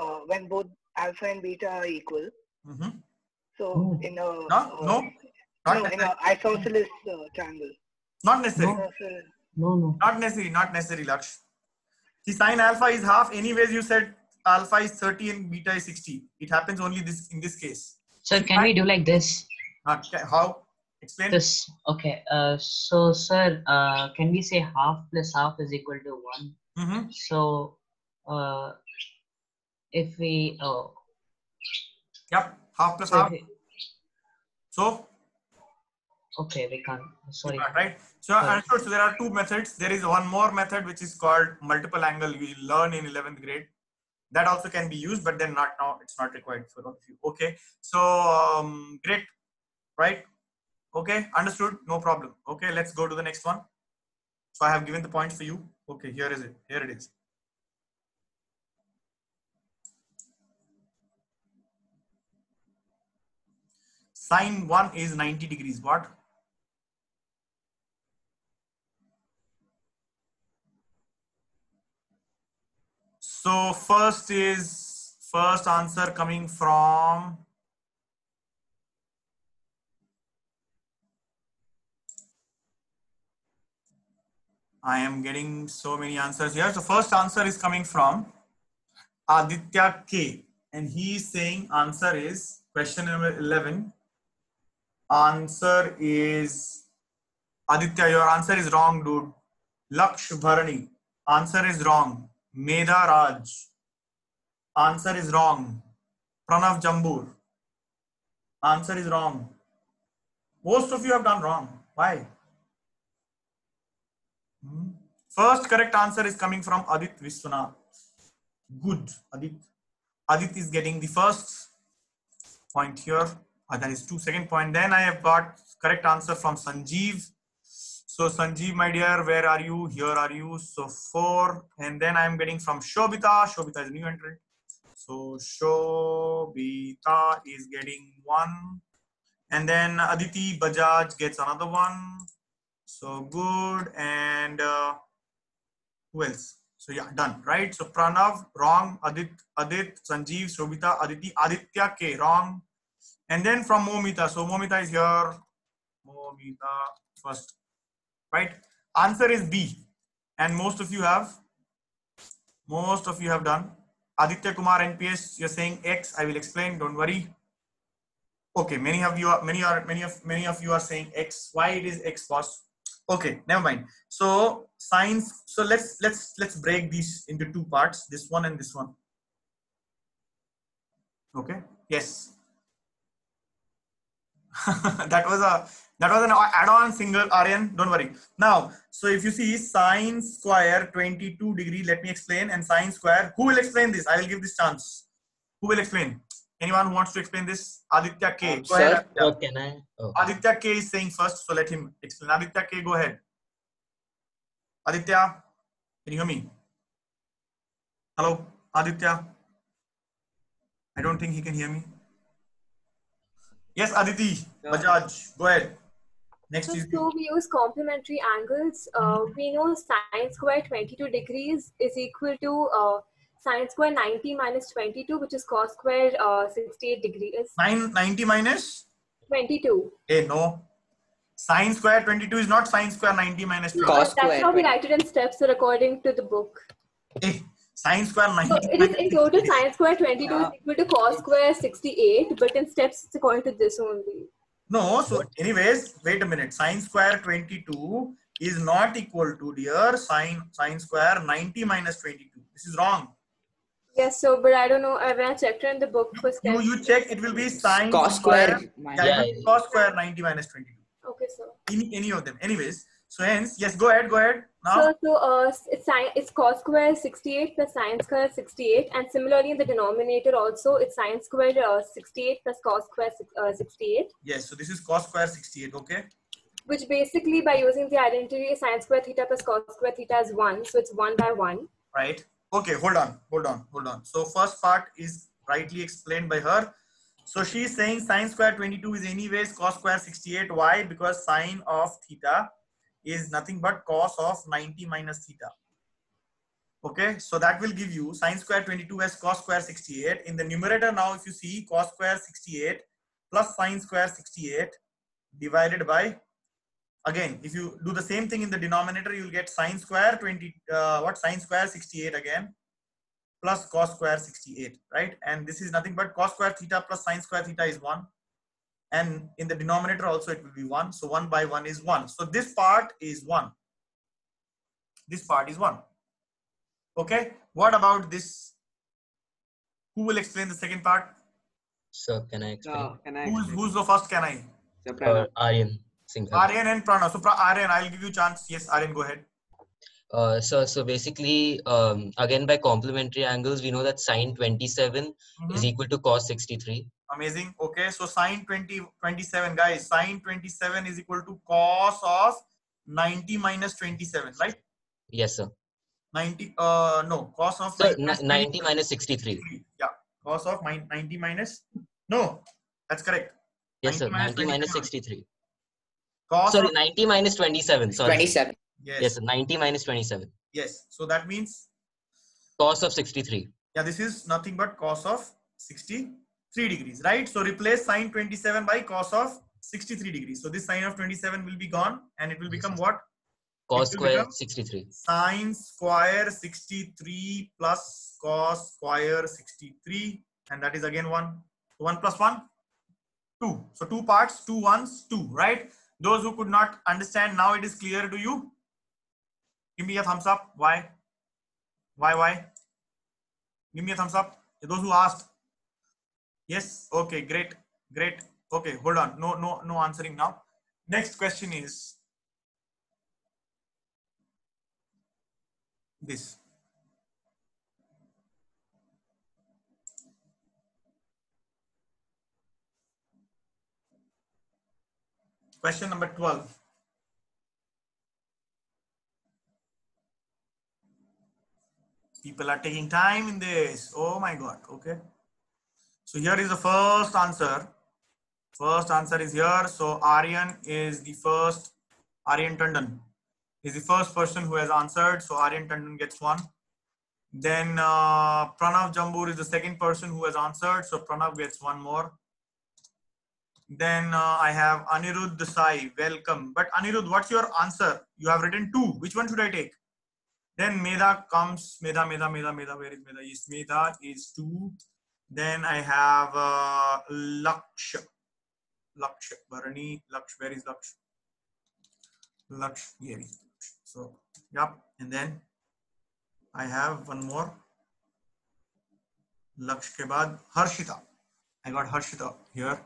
uh, when both alpha and beta are equal. hmm So No. in a No, uh, no, not no in necessary. a isosceles uh, triangle. Not necessary. Isosceles- No, no. Not necessary. Not necessary, Laksh. See, sine alpha is half. Anyways, you said alpha is 30 and beta is 60. It happens only this in this case. Sir, can we do like this? Not ca- how? Explain. This okay. Uh, so sir, uh, can we say half plus half is equal to one? hmm So, uh, if we oh, Yep. Half plus so half. So, okay, we can't. Sorry. right. So, Sorry. understood. So there are two methods. There is one more method which is called multiple angle. You learn in 11th grade. That also can be used, but then not now. It's not required for all of you. Okay. So, um, great. Right. Okay. Understood. No problem. Okay. Let's go to the next one. So I have given the point for you. Okay, here is it. Here it is. Sine 1 is 90 degrees. What? So first is first answer coming from I am getting so many answers here. So first answer is coming from Aditya K. And he is saying answer is question number 11. Answer is Aditya, your answer is wrong, dude. Laksh Bharani. Answer is wrong. Medha Raj. Answer is wrong. Pranav Jambur. Answer is wrong. Most of you have done wrong. Why? Hmm. First correct answer is coming from Adit Vishwanath. Good. Adit. Adit is getting the first point here. Uh, that is two second point. Then I have got correct answer from Sanjeev. So Sanjeev, my dear, where are you? Here are you. So four. And then I am getting from Shobita. Shobita is new entrant. So Shobita is getting one. And then Aditi Bajaj gets another one. So good. And uh, who else? So yeah, done, right? So Pranav, wrong. Adit, Adit, Sanjeev, Shobita, Aditi, Aditya K, wrong. And then from Momita. So Momita is here. Momita first, right? Answer is B. And most of you have, most of you have done. Aditya Kumar NPS, you're saying X. I will explain. Don't worry. Okay, many of you are many are many of many of you are saying X. Why it is X boss? Okay, never mind. So science. So let's let's let's break these into two parts. This one and this one. Okay. Yes. that was a that was an add-on single Aryan. Don't worry. Now, so if you see sine square 22 degree, let me explain. And sine square, who will explain this? I will give this chance. Who will explain? Anyone who wants to explain this? Aditya K. Go Sir, ahead. oh, can I? Oh. Aditya K is saying first, so let him explain. Aditya K, go ahead. Aditya, can you hear me? Hello, Aditya. I don't think he can hear me. Yes, Aditi, Bajaj, go ahead. Next So, is so we use complementary angles. Uh, we know sine square 22 degrees is equal to uh, sine square 90 minus 22, which is cos square uh, 68 degrees. 9, 90 minus? 22. Hey, no. Sine square 22 is not sine square 90 minus 2. But that's how we write it in steps according to the book. Hey, sine square 90 So it is in total sine square 22 is equal to cos square 68, but in steps it's according to this only. No, so anyways, wait a minute. Sine square 22 is not equal to dear sine sine square 90 minus 22. This is wrong. Yes, so but I don't know. uh, When I checked it in the book for You steps. you check it will be sine Cos square Yeah, it will be cos square 90 minus 22. Okay, so. Any any of them. Anyways, so hence yes, go ahead, go ahead. Now So, so uh, it's sine, it's cos square 68 plus sine square 68, and similarly in the denominator also it's sine square uh, 68 plus cos square uh, 68, yes, so this is cos square 68. Okay. which basically by using the identity sine square theta plus cos square theta is one, so it's one by one. right okay hold on hold on hold on so first part is rightly explained by her so she is saying sine square 22 is anyways cos square 68 why because sine of theta is nothing but cos of 90 minus theta. Okay so that will give you sine square 22 as cos square 68 in the numerator now if you see cos square 68 plus sine square 68 divided by again if you do the same thing in the denominator you'll get sine square 20 uh, what? Sine square 68 again plus cos square 68 right? And this is nothing but cos square theta plus sine square theta is 1 and in the denominator also it will be 1 so 1 by 1 is 1 so this part is 1 this part is 1 okay? What about this? Who will explain the second part? Sir, can I explain? So, can I? who's who's the first can i? So, Uh, Aryan Singh. aryan and pranav. So pra- aryan i'll give you a chance. Yes aryan go ahead. Uh, so, so basically, um, again by complementary angles, we know that sine 27 is Mhm. equal to cos 63. Amazing. Okay, so sine 20, 27, guys, sine 27 is equal to cos of 90 minus 27, right? Yes, sir. 90, uh, no, cos of Sir, 90 90 minus 63. Yeah, cos of min- 90 minus, no, that's correct. Yes, sir. 90 90 minus 27. 63. Cos Sorry, 90 minus 27. Sorry. 27. yes, Yes, sir. 90 minus 27. yes. So that means, Cos of 63. yeah, this is nothing but cos of 63 degrees, right? So replace sine 27 by cos of 63 degrees. So this sine of 27 will be gone and it will become what? Cos square 63. sine square 63 plus cos square 63 and that is again 1 so 1 plus 1 2 so two parts two ones two right? Those who could not understand now it is clear to you. Give me a thumbs up. Why? Why why? Give me a thumbs up. Those who asked yes. Okay great. Great. Okay hold on. No no no answering now. Next question is this. Question number 12 people are taking time in this. Oh my god. Okay so here is the first answer first answer is here so aryan is the first aryan tandon is the first person who has answered. So Aryan Tandon gets one. Then uh, Pranav Jambur is the second person who has answered. So Pranav gets one more. Then uh, I have Anirudh Desai. Welcome. But Anirudh, what's your answer? You have written two. Which one should I take? Then Medha comes. Medha, Medha, Medha, Medha. Where is Medha? Yes, Medha is two. Then I have uh, Laksh. Laksh. Bharani. Laksh. Where is Laksh? Laksh. Here is so, yep. And then I have one more. Laksh ke baad Harshita. I got Harshita here.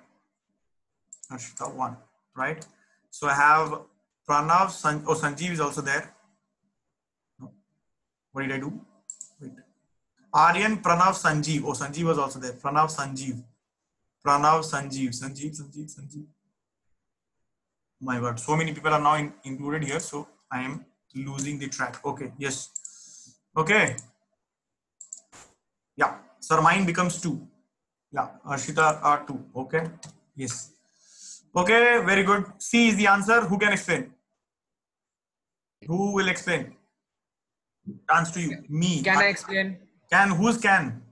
Harshita one, right? So I have Pranav, San, oh Sanjeev is also there. No. What did I do? Aryan, Pranav, Sanjeev. Oh, Sanjeev was also there. Pranav, Sanjeev. Pranav, Sanjeev. Sanjeev, Sanjeev, Sanjeev. My word. so many people are now in, included here. So I am losing the track. Okay, yes. Okay. Yeah, sir, mine becomes two. Yeah, Harshita are two. Okay, yes. Okay, very good. C is the answer. Who can explain? Who will explain? Chance to you. Me. Can I explain? Can who's can?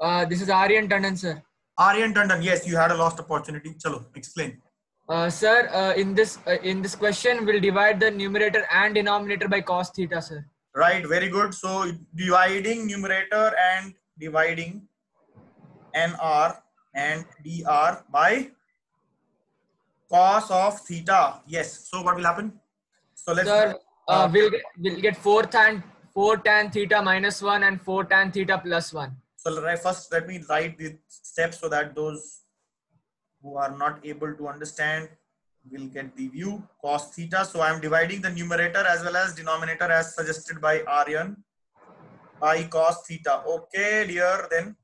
Uh, this is Aryan Tandon, sir. Aryan Tandon, yes, you had a lost opportunity. Chalo, explain. Uh, sir, uh, in this uh, in this question, we'll divide the numerator and denominator by cos theta, sir. Right, very good. So dividing numerator and dividing nr and dr by cos of theta. Yes. So what will happen? So let's. Sir, uh, we'll get, we'll get fourth and 4 tan theta minus 1 and 4 tan theta plus 1. So first let me write the steps so that those who are not able to understand will get the view cos theta. So I am dividing the numerator as well as denominator as suggested by Aryan by cos theta. Okay dear then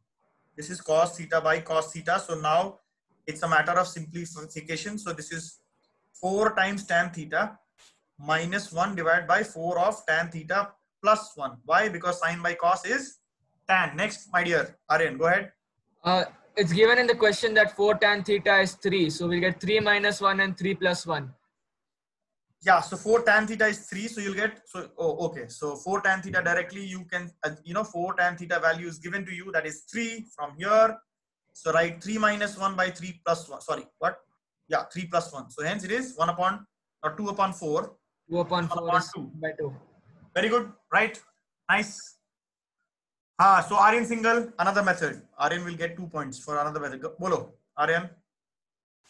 this is cos theta by cos theta. So now it's a matter of simplification. So this is 4 times tan theta minus 1 divided by 4 of tan theta plus 1. Why? Because sine by cos is tan. Next, my dear Aryan, go ahead. Uh, it's given in the question that 4 tan theta is 3. So we'll get 3 minus 1 and 3 plus 1. Yeah, so 4 tan theta is 3. So you'll get, so, oh, okay. So 4 tan theta directly, you can, uh, you know, 4 tan theta value is given to you. That is 3 from here. So write 3 minus 1 by 3 plus 1. Sorry, what? Yeah, 3 plus 1. So hence it is 1 upon, or 2 upon 4. 2 upon 4 upon is 2. by 2. Very good, right? Nice. Ah, so Aryan Singhal, another method. Aryan will get two points for another method. Go- Bolo, Aryan.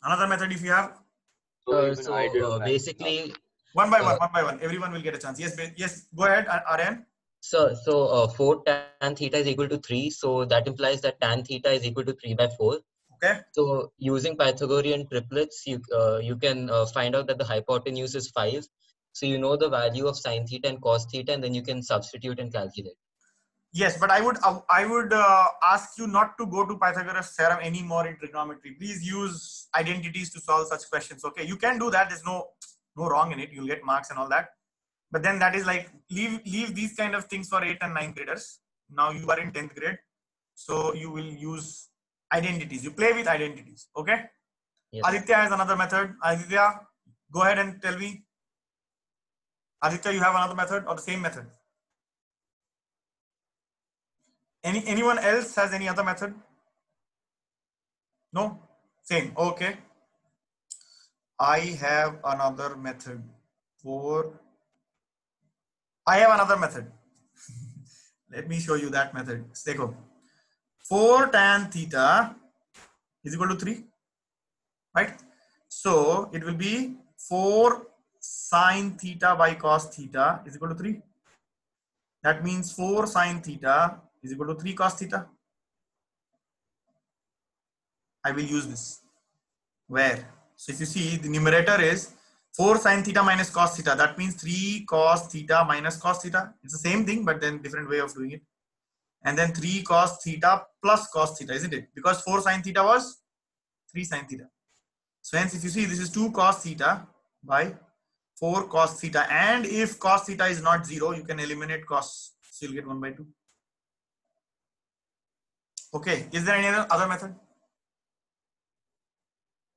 Another method if you have. So Uh, so I didn't uh, basically, One by one, Uh, one by one. Everyone will get a chance. Yes, yes. Go ahead, Ar- Aryan. so so uh, 4 tan theta is equal to 3. So that implies that tan theta is equal to 3 by 4. Okay. So using Pythagorean triplets, you uh, you can uh, find out that the hypotenuse is 5. So you know the value of sine theta and cos theta, and then you can substitute and calculate. Yes, but I would uh, I would uh, ask you not to go to Pythagoras theorem anymore in trigonometry. Please use identities to solve such questions. Okay, you can do that. There's no no wrong in it you'll get marks and all that but then that is like leave leave these kind of things for 8 and 9 graders now you are in 10th grade so you will use identities you play with identities okay Yes. aditya has another method aditya go ahead and tell me aditya you have another method or the same method. Any anyone else has any other method? No? Same. Okay. I have another method for i have another method. Let me show you that method. देखो 4 tan theta is equal to 3 right? So it will be 4 sine theta by cos theta is equal to 3 that means 4 sine theta is equal to 3 cos theta I will use this. Where? So if you see the numerator is 4 sine theta minus cos theta. That means 3 cos theta minus cos theta. It's the same thing, but then different way of doing it. And then 3 cos theta plus cos theta, isn't it? Because 4 sine theta was 3 sine theta. So hence if you see this is 2 cos theta by 4 cos theta. And if cos theta is not 0, you can eliminate cos. So you'll get 1 by 2. Okay. Is there any other, method?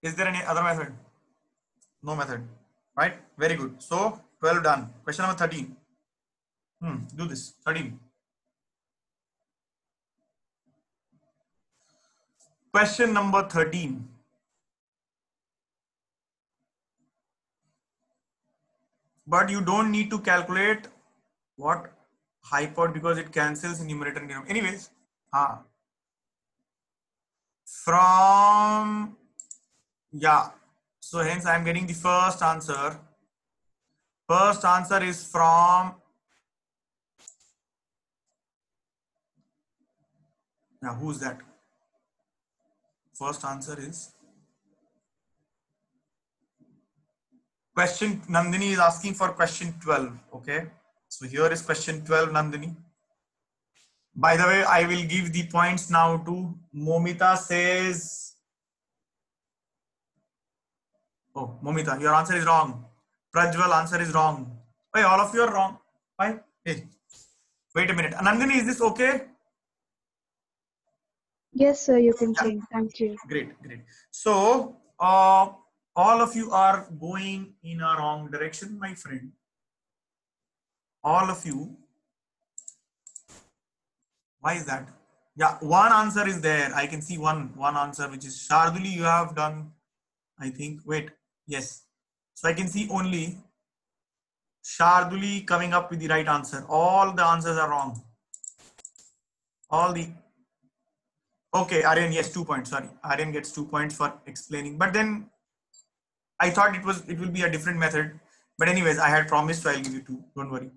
Is there any other method? No method, right? Very good. So 12 done. Question number 13. Hmm, do this. 13. Question number 13. But you don't need to calculate what hypod because it cancels in numerator and denominator. Anyways, ah. from yeah. So hence I am getting the first answer. First answer is from now who's that? First answer is question Nandini is asking for question 12. Okay. So here is question 12, Nandini. By the way, I will give the points now to Momita says Oh, Momita, your answer is wrong. Prajwal, answer is wrong. Why all of you are wrong. Why? Hey, wait a minute. Nandini, is this okay? Yes, sir, you can change. Thank you. Great, great. So, uh, all of you are going in a wrong direction, my friend. All of you. Why is that? Yeah, one answer is there. I can see one one answer, which is Sharduli. You have done, I think. Wait, yes. So I can see only Sharduli coming up with the right answer. All the answers are wrong. All the Okay, Aryan, yes, two points. Sorry, Aryan gets two points for explaining. But then I thought it was it will be a different method. But anyways, I had promised, so I'll give you two. Don't worry.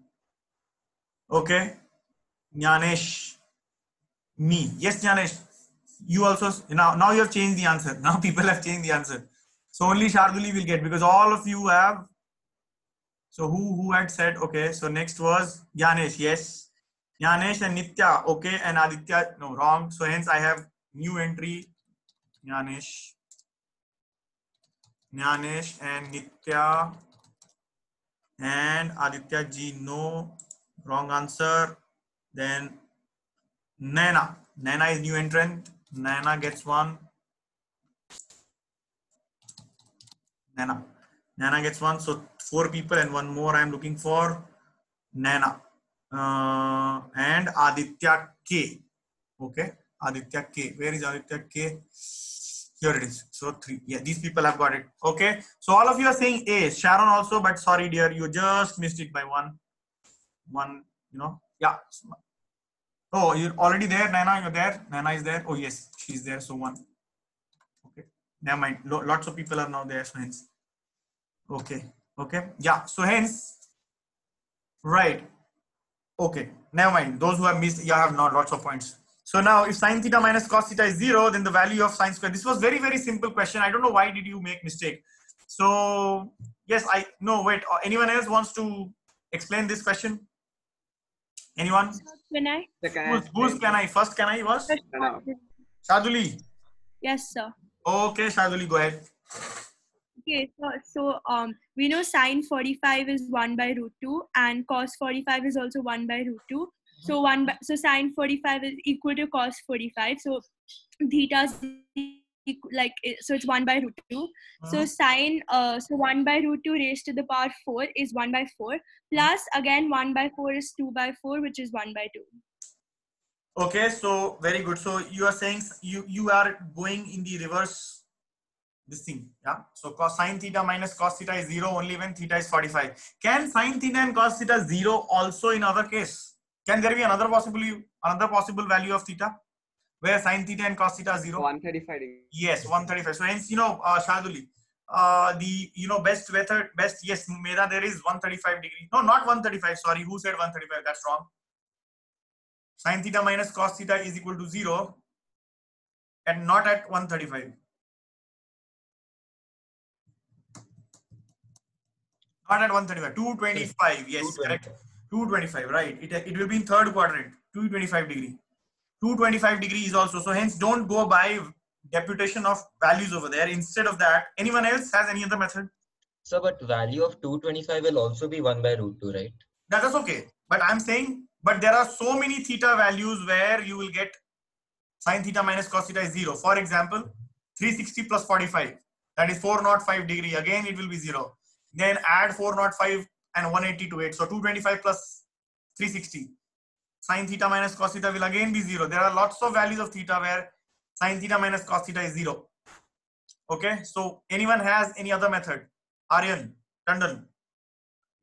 Okay, Jnanesh, me. Yes, Jnanesh. You also now now you have changed the answer. Now people have changed the answer. So only Sharduli will get because all of you have. So who who had said okay? So next was Jnanesh. Yes. Jnanesh and Nitya, okay, and Aditya, no, wrong. So hence I have new entry, Jnanesh, Jnanesh and Nitya and Aditya G, no, wrong answer. Then Naina, Naina is new entrant. Naina gets one. Naina, Naina gets one. So four people and one more I'm looking for. Naina uh, and Aditya K. Okay, Aditya K. Where is Aditya K? Here it is. So three. Yeah, these people have got it. Okay. So all of you are saying A. Sharon also, but sorry, dear, you just missed it by one. One, you know. Yeah. Oh, you're already there, Nana. You're there. Nana is there. Oh yes, she's there. So one. Okay. Never mind. Lo lots of people are now there. So hence. Okay. Okay. Yeah. So hence. Right. Okay, never mind. Those who have missed, you have not lots of points. So now if sine theta minus cos theta is zero, then the value of sine square. This was very, very simple question. I don't know why did you make mistake. So yes, I no wait. uh, Anyone else wants to explain this question? Anyone? Can I? Who's, who's can I? First can I was? Shaduli. Yes, sir. Okay, Shaduli, go ahead. Okay, so, so um, we know sine 45 is 1 by root 2 and cos 45 is also 1 by root 2. So one by, so sine 45 is equal to cos 45. So theta is like so it's 1 by root 2. So Mhm. sine uh, so 1 by root 2 raised to the power 4 is 1 by 4 plus again 1 by 4 is 2 by 4 which is 1 by 2. Okay, so very good. So you are saying you you are going in the reverse this thing, yeah. So cos sine theta minus cos theta is zero only when theta is 45. Can sine theta and cos theta zero also in our case? Can there be another possible another possible value of theta where sine theta and cos theta are zero? 135 degree. Yes, 135. So hence, you know, uh, Shaduli, uh, the you know best method, best yes, Mera there is 135 degree. No, not 135. Sorry, who said 135? That's wrong. Sine theta minus cos theta is equal to zero, and not at 135. Not at 135. 225. Yes, correct. 225. Right. It it will be in third quadrant. 225 degree. 225 degree is also so hence don't go by deputation of values over there instead of that anyone else has any other method So, but value of 225 will also be 1 by root 2, right? that is okay but i'm saying but there are so many theta values where you will get sine theta minus cos theta is zero for example 360 plus 45 that is 405 degree again it will be zero then add 405 and 180 to it so 225 plus 360 sine theta minus cos theta will again be zero there are lots of values of theta where sine theta minus cos theta is zero okay so anyone has any other method aryan tandon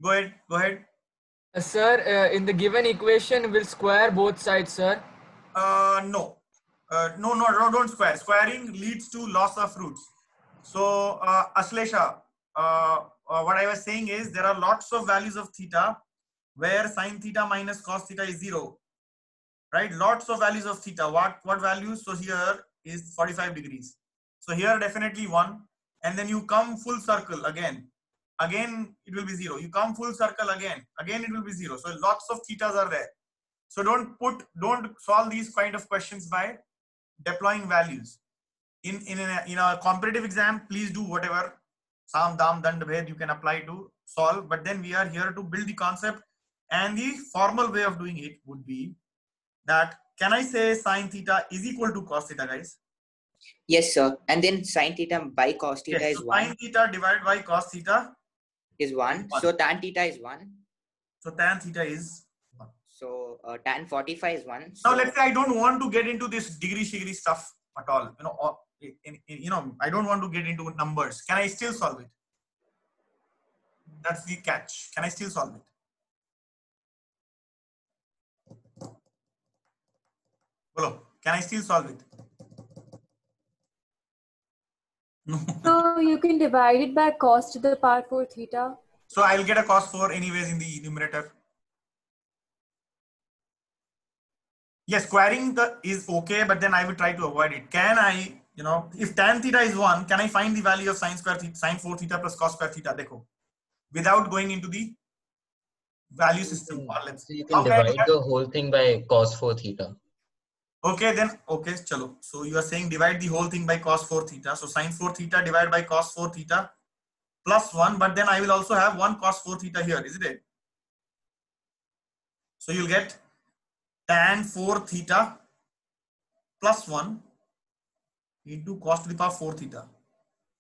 go ahead go ahead Uh, sir, uh, in the given equation, we'll square both sides, sir. Uh, no. Uh, no, no, no, don't square. Squaring leads to loss of roots. So, uh, Aslesha, uh, uh, what I was saying is there are lots of values of theta where sine theta minus cos theta is zero, right? Lots of values of theta. What what values? So here is 45 degrees. So here definitely one, and then you come full circle again. Again it will be zero. You come full circle again. Again it will be zero. So lots of thetas are there. So don't put, don't solve these kind of questions by deploying values. In in a, in a competitive exam, please do whatever sam dam dand bhed you can apply to solve. But then we are here to build the concept, and the formal way of doing it would be that can I say sine theta is equal to cos theta, guys? Yes, sir. And then sine theta by cos theta Yes. is So 1 sine theta divided by cos theta. is 1. One. So tan theta is 1. So tan theta is. 1. So uh, tan 45 is 1. Now So let's say I don't want to get into this degree degree stuff at all. You know, or, in, in- you know, I don't want to get into numbers. Can I still solve it? That's the catch. Can I still solve it? Hello. Can I still solve it? No. So you can divide it by cos to the power 4 theta. So I'll get a cos 4 anyways in the numerator. Yes, squaring the is okay, but then I will try to avoid it. Can I, you know, if tan theta is 1, can I find the value of sine square theta, sine 4 theta plus cos square theta? Dekho. Without going into the value hmm. system. Or let's So you can divide the whole thing by cos 4 theta. Okay, then, okay, chalo. So you are saying divide the whole thing by cos 4 theta. So sine 4 theta divided by cos 4 theta plus 1, but then I will also have 1 cos 4 theta here, isn't it? So you'll get tan 4 theta plus 1 into cos to the power 4 theta.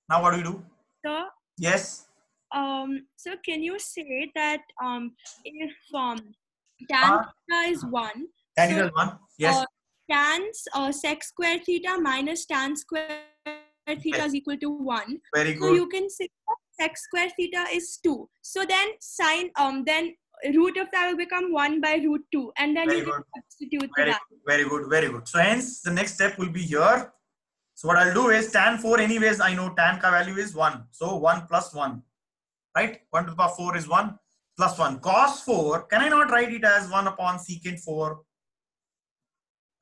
Now what do you do? sir, Yes. um, so can you say that um, if um, tan theta is 1, Tan so, theta is 1. Yes. uh, tan uh, sec square theta minus tan square theta is equal to 1. Very good. So you can say that sec square theta is 2. So then sine, um, then root of that will become 1 by root 2. And then Very you can good. substitute Very, that. very good, very good. So hence the next step will be here. So what I'll do is tan 4 anyways, I know tan ka value is 1. So 1 plus 1, right? 1 to the power 4 is 1 plus 1. Cos 4, can I not write it as 1 upon secant 4?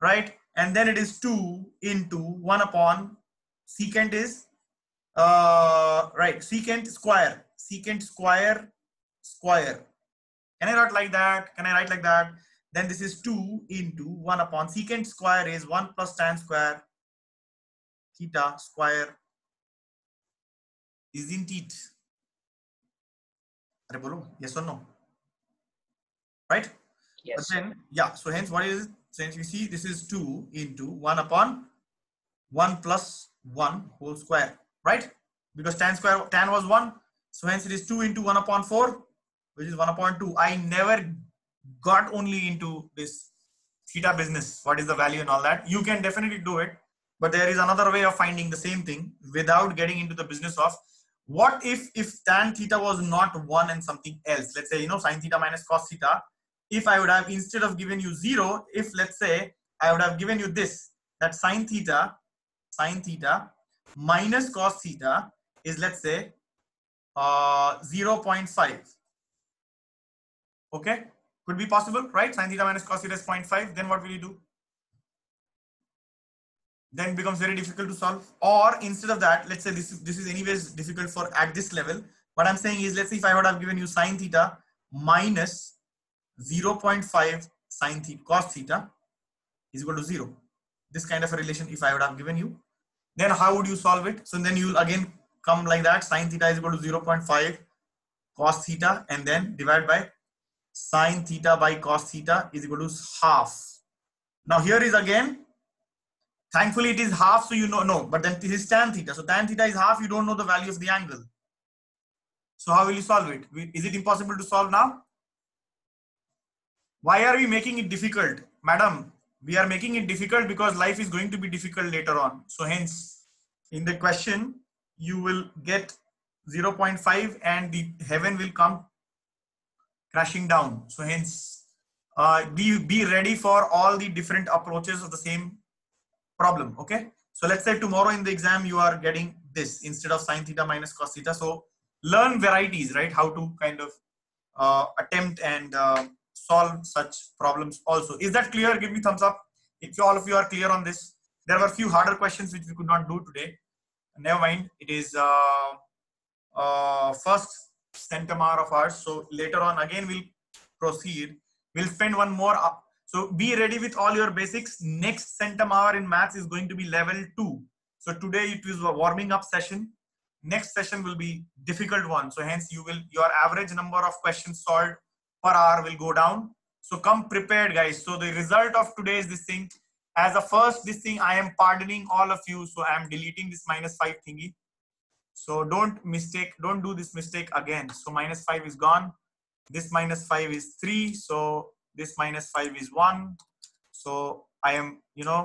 Right? And then it is 2 into 1 upon secant is, uh, right, secant square, secant square, square. Can I write like that? Can I write like that? Then this is 2 into 1 upon secant square is 1 plus tan square theta square Isn't it? Yes or no? Right? Yes. But then, yeah, so hence what is, since we see this is 2 into 1 upon 1 plus 1 whole square, right? Because tan square, tan was 1. So hence it is 2 into 1 upon 4, which is 1 upon 2. I never got only into this theta business. What is the value and all that? You can definitely do it. But there is another way of finding the same thing without getting into the business of what if if tan theta was not 1 and something else. Let's say, you know, sine theta minus cos theta. If I would have, instead of giving you 0, if let's say I would have given you this, that sine theta, sine theta minus cos theta is let's say uh, 0.5 okay could be possible right sine theta minus cos theta is 0.5 then what will you do then becomes very difficult to solve. Or instead of that let's say this is this is anyways difficult for at this level. What i'm saying is let's say if i would have given you sine theta minus 0.5 sine theta cos theta is equal to 0 this kind of a relation if i would have given you. Then how would you solve it? So then you'll again come like that. Sine theta is equal to 0.5 cos theta and then divide by sine theta by cos theta is equal to half. Now here is again thankfully it is half so you know no but then this is tan theta. So tan theta is half you don't know the value of the angle. So how will you solve it? Is it impossible to solve now? Why are we making it difficult? Madam we are making it difficult because life is going to be difficult later on. So hence in the question you will get 0.5 and the heaven will come crashing down. So hence uh, be be ready for all the different approaches of the same problem okay? So let's say tomorrow in the exam you are getting this instead of sine theta minus cos theta. So learn varieties right? How to kind of uh, attempt and uh, solve such problems also. Is that clear? Give me thumbs up. If all of you are clear on this there were a few harder questions which we could not do today. Never mind. It is uh, uh, first Centum Hour of ours. So later on again we'll proceed. We'll spend one more. So be ready with all your basics. Next centum hour in maths is going to be level 2 so today it is a warming up session. Next session will be difficult one. So hence you will your average number of questions solved per hour will go down. So come prepared guys. So the result of today is this thing. As a first this thing i am pardoning all of you. So i am deleting this minus 5 thingy. So don't mistake don't do this mistake again. So minus 5 is gone. This minus 5 is 3 so this minus 5 is 1 so i am you know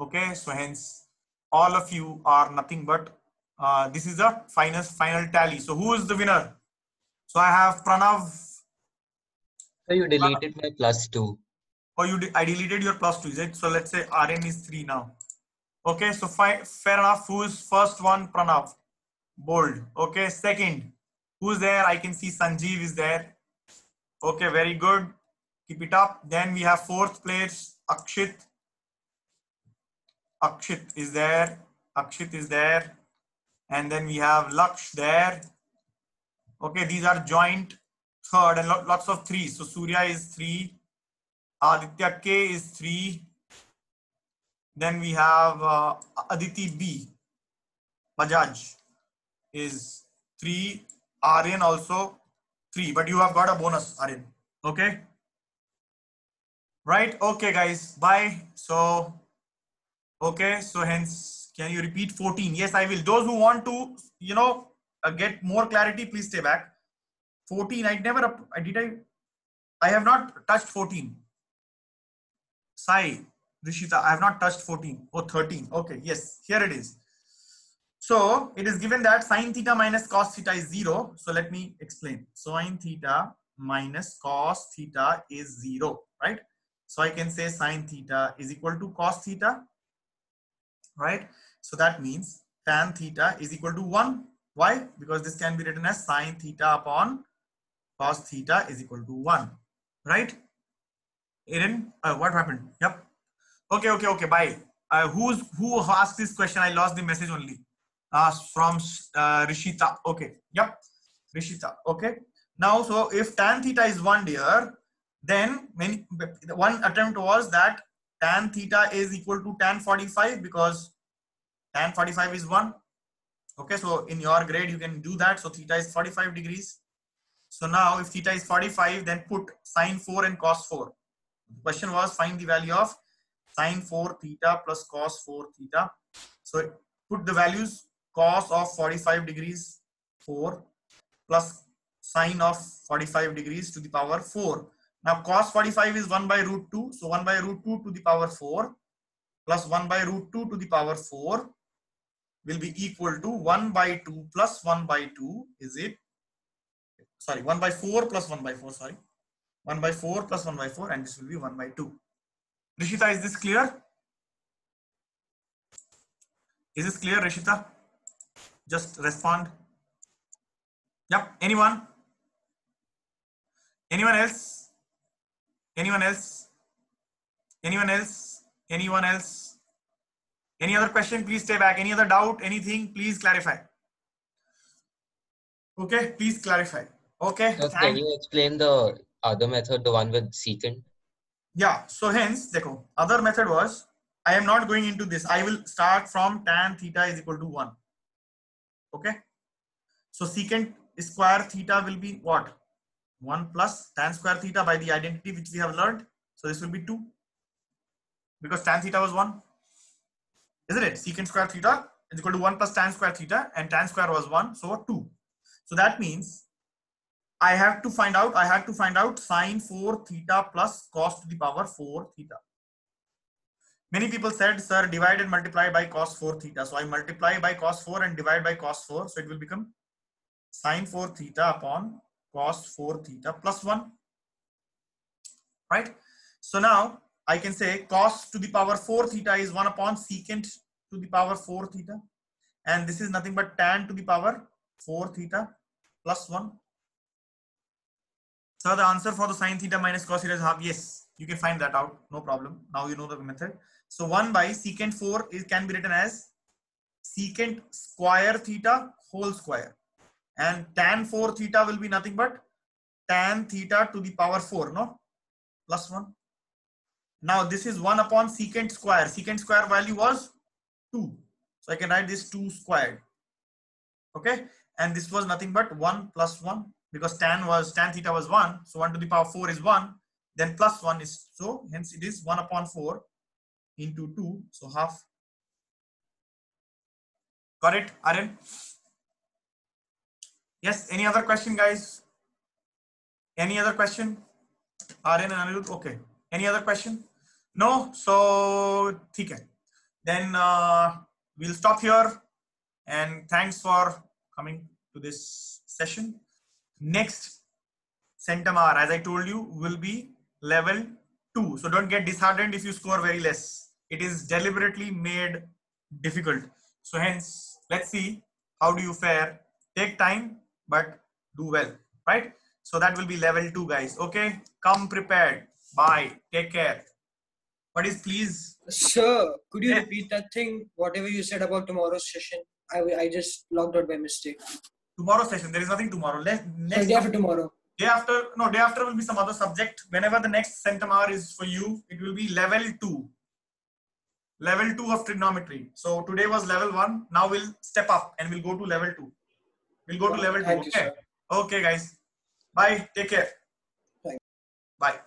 okay so hence all of you are nothing but uh, this is the final final tally so who is the winner so i have pranav so you deleted my plus 2 Oh, you I deleted your plus two, is it? So let's say Aryan is three now. Okay, so fair enough. Who's first one? Pranav. Bold. Okay, second. Who's there? I can see Sanjeev is there. Okay, very good. Keep it up. Then we have fourth place, Akshit. Akshit is there. Akshit is there. And then we have Laksh there. Okay, these are joint third and lots of three. So Surya is three. Aditya K is 3. Then we have uh, Aditi B. Bajaj is 3. Aryan also 3. But you have got a bonus, Aryan. Okay. Right. Okay, guys. Bye. So, okay. So hence, can you repeat 14? Yes, I will. Those who want to, you know, uh, get more clarity, please stay back. 14. I never, I did I, I have not touched 14. Sai, Rishita, I have not touched 14 or 13. Okay, yes, here it is. So it is given that sine theta minus cos theta is zero. So let me explain. Sine theta minus cos theta is zero, right? So I can say sine theta is equal to cos theta, right? So that means tan theta is equal to one. Why? Because this can be written as sine theta upon cos theta is equal to one, right? Aaron, uh, what happened? Yep. Okay, okay, okay. Bye. Uh, who's who asked this question? I lost the message only. Uh, from uh, Rishita. Okay. Yep. Rishita. Okay. Now, so if tan theta is one dear, then many, one attempt was that tan theta is equal to tan 45 because tan 45 is one. Okay, so in your grade, you can do that. So theta is 45 degrees. So now if theta is 45, then put sine 4 and cos 4. The question was find the value of sine 4 theta plus cos 4 theta. So put the values cos of 45 degrees 4 plus sine of 45 degrees to the power 4. Now cos 45 is 1 by root 2. So 1 by root 2 to the power 4 plus 1 by root 2 to the power 4 will be equal to 1 by 2 plus 1 by 2 is it? Sorry 1 by 4 plus 1 by 4 sorry. 1 by 4 plus 1 by 4 and this will be 1 by 2 rishita is this clear? Is this clear rishita? Just respond. Yep anyone? Anyone else anyone else? Anyone else? Anyone else? Any other question? Please stay back. Any other doubt? Anything? Please clarify. Okay please clarify. Okay. Sir, can you explain the other method, the one with secant? yeah so hence dekho other method was i am not going into this. I will start from tan theta is equal to 1 okay? So secant square theta will be what 1 plus tan square theta by the identity which we have learned so this will be 2 because tan theta was 1 isn't it secant square theta is equal to 1 plus tan square theta and tan square was 1 so 2 so that means I have to find out, I had to find out sine 4 theta plus cos to the power 4 theta. Many people said, sir, divide and multiply by cos 4 theta. So I multiply by cos 4 and divide by cos 4. So it will become sine 4 theta upon cos 4 theta plus 1. Right? So now I can say cos to the power 4 theta is 1 upon secant to the power 4 theta. And this is nothing but tan to the power 4 theta plus 1. So the answer for the sine theta minus cos theta is half. Yes, you can find that out. No problem. Now you know the method. So 1 by secant 4 is can be written as secant square theta whole square. And tan 4 theta will be nothing but tan theta to the power 4, no? Plus 1. Now this is 1 upon secant square. Secant square value was 2. So I can write this 2 squared. Okay. And this was nothing but 1 plus 1 because tan was tan theta was 1. So 1 to the power 4 is 1. Then plus 1 is so hence it is 1 upon 4 into 2. So half. It, Aryan? Yes, any other question, guys? Any other question? Aryan and Anirudh? Okay. Any other question? No? So, okay. Then uh, we'll stop here. And thanks for coming to this session. Next Centum Hour, as I told you, will be level 2. So don't get disheartened if you score very less. It is deliberately made difficult. So hence, let's see how do you fare. Take time, but do well, right? So that will be level 2, guys. Okay, come prepared. Bye. Take care. What is please? Sir, could you repeat that thing? Whatever you said about tomorrow's session, I, I just logged out by mistake. Tomorrow session. There is nothing tomorrow. Let, next day after tomorrow. day after no day after will be some other subject whenever the next Centum Hour is for you it will be level 2 level 2 of trigonometry so today was level 1 now we'll step up and we'll go to level 2 we'll go to level 2 Thank you, okay? okay guys. Bye. Take care. Bye.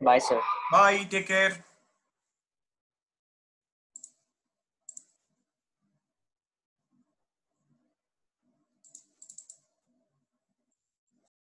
Bye, sir. bye. Take care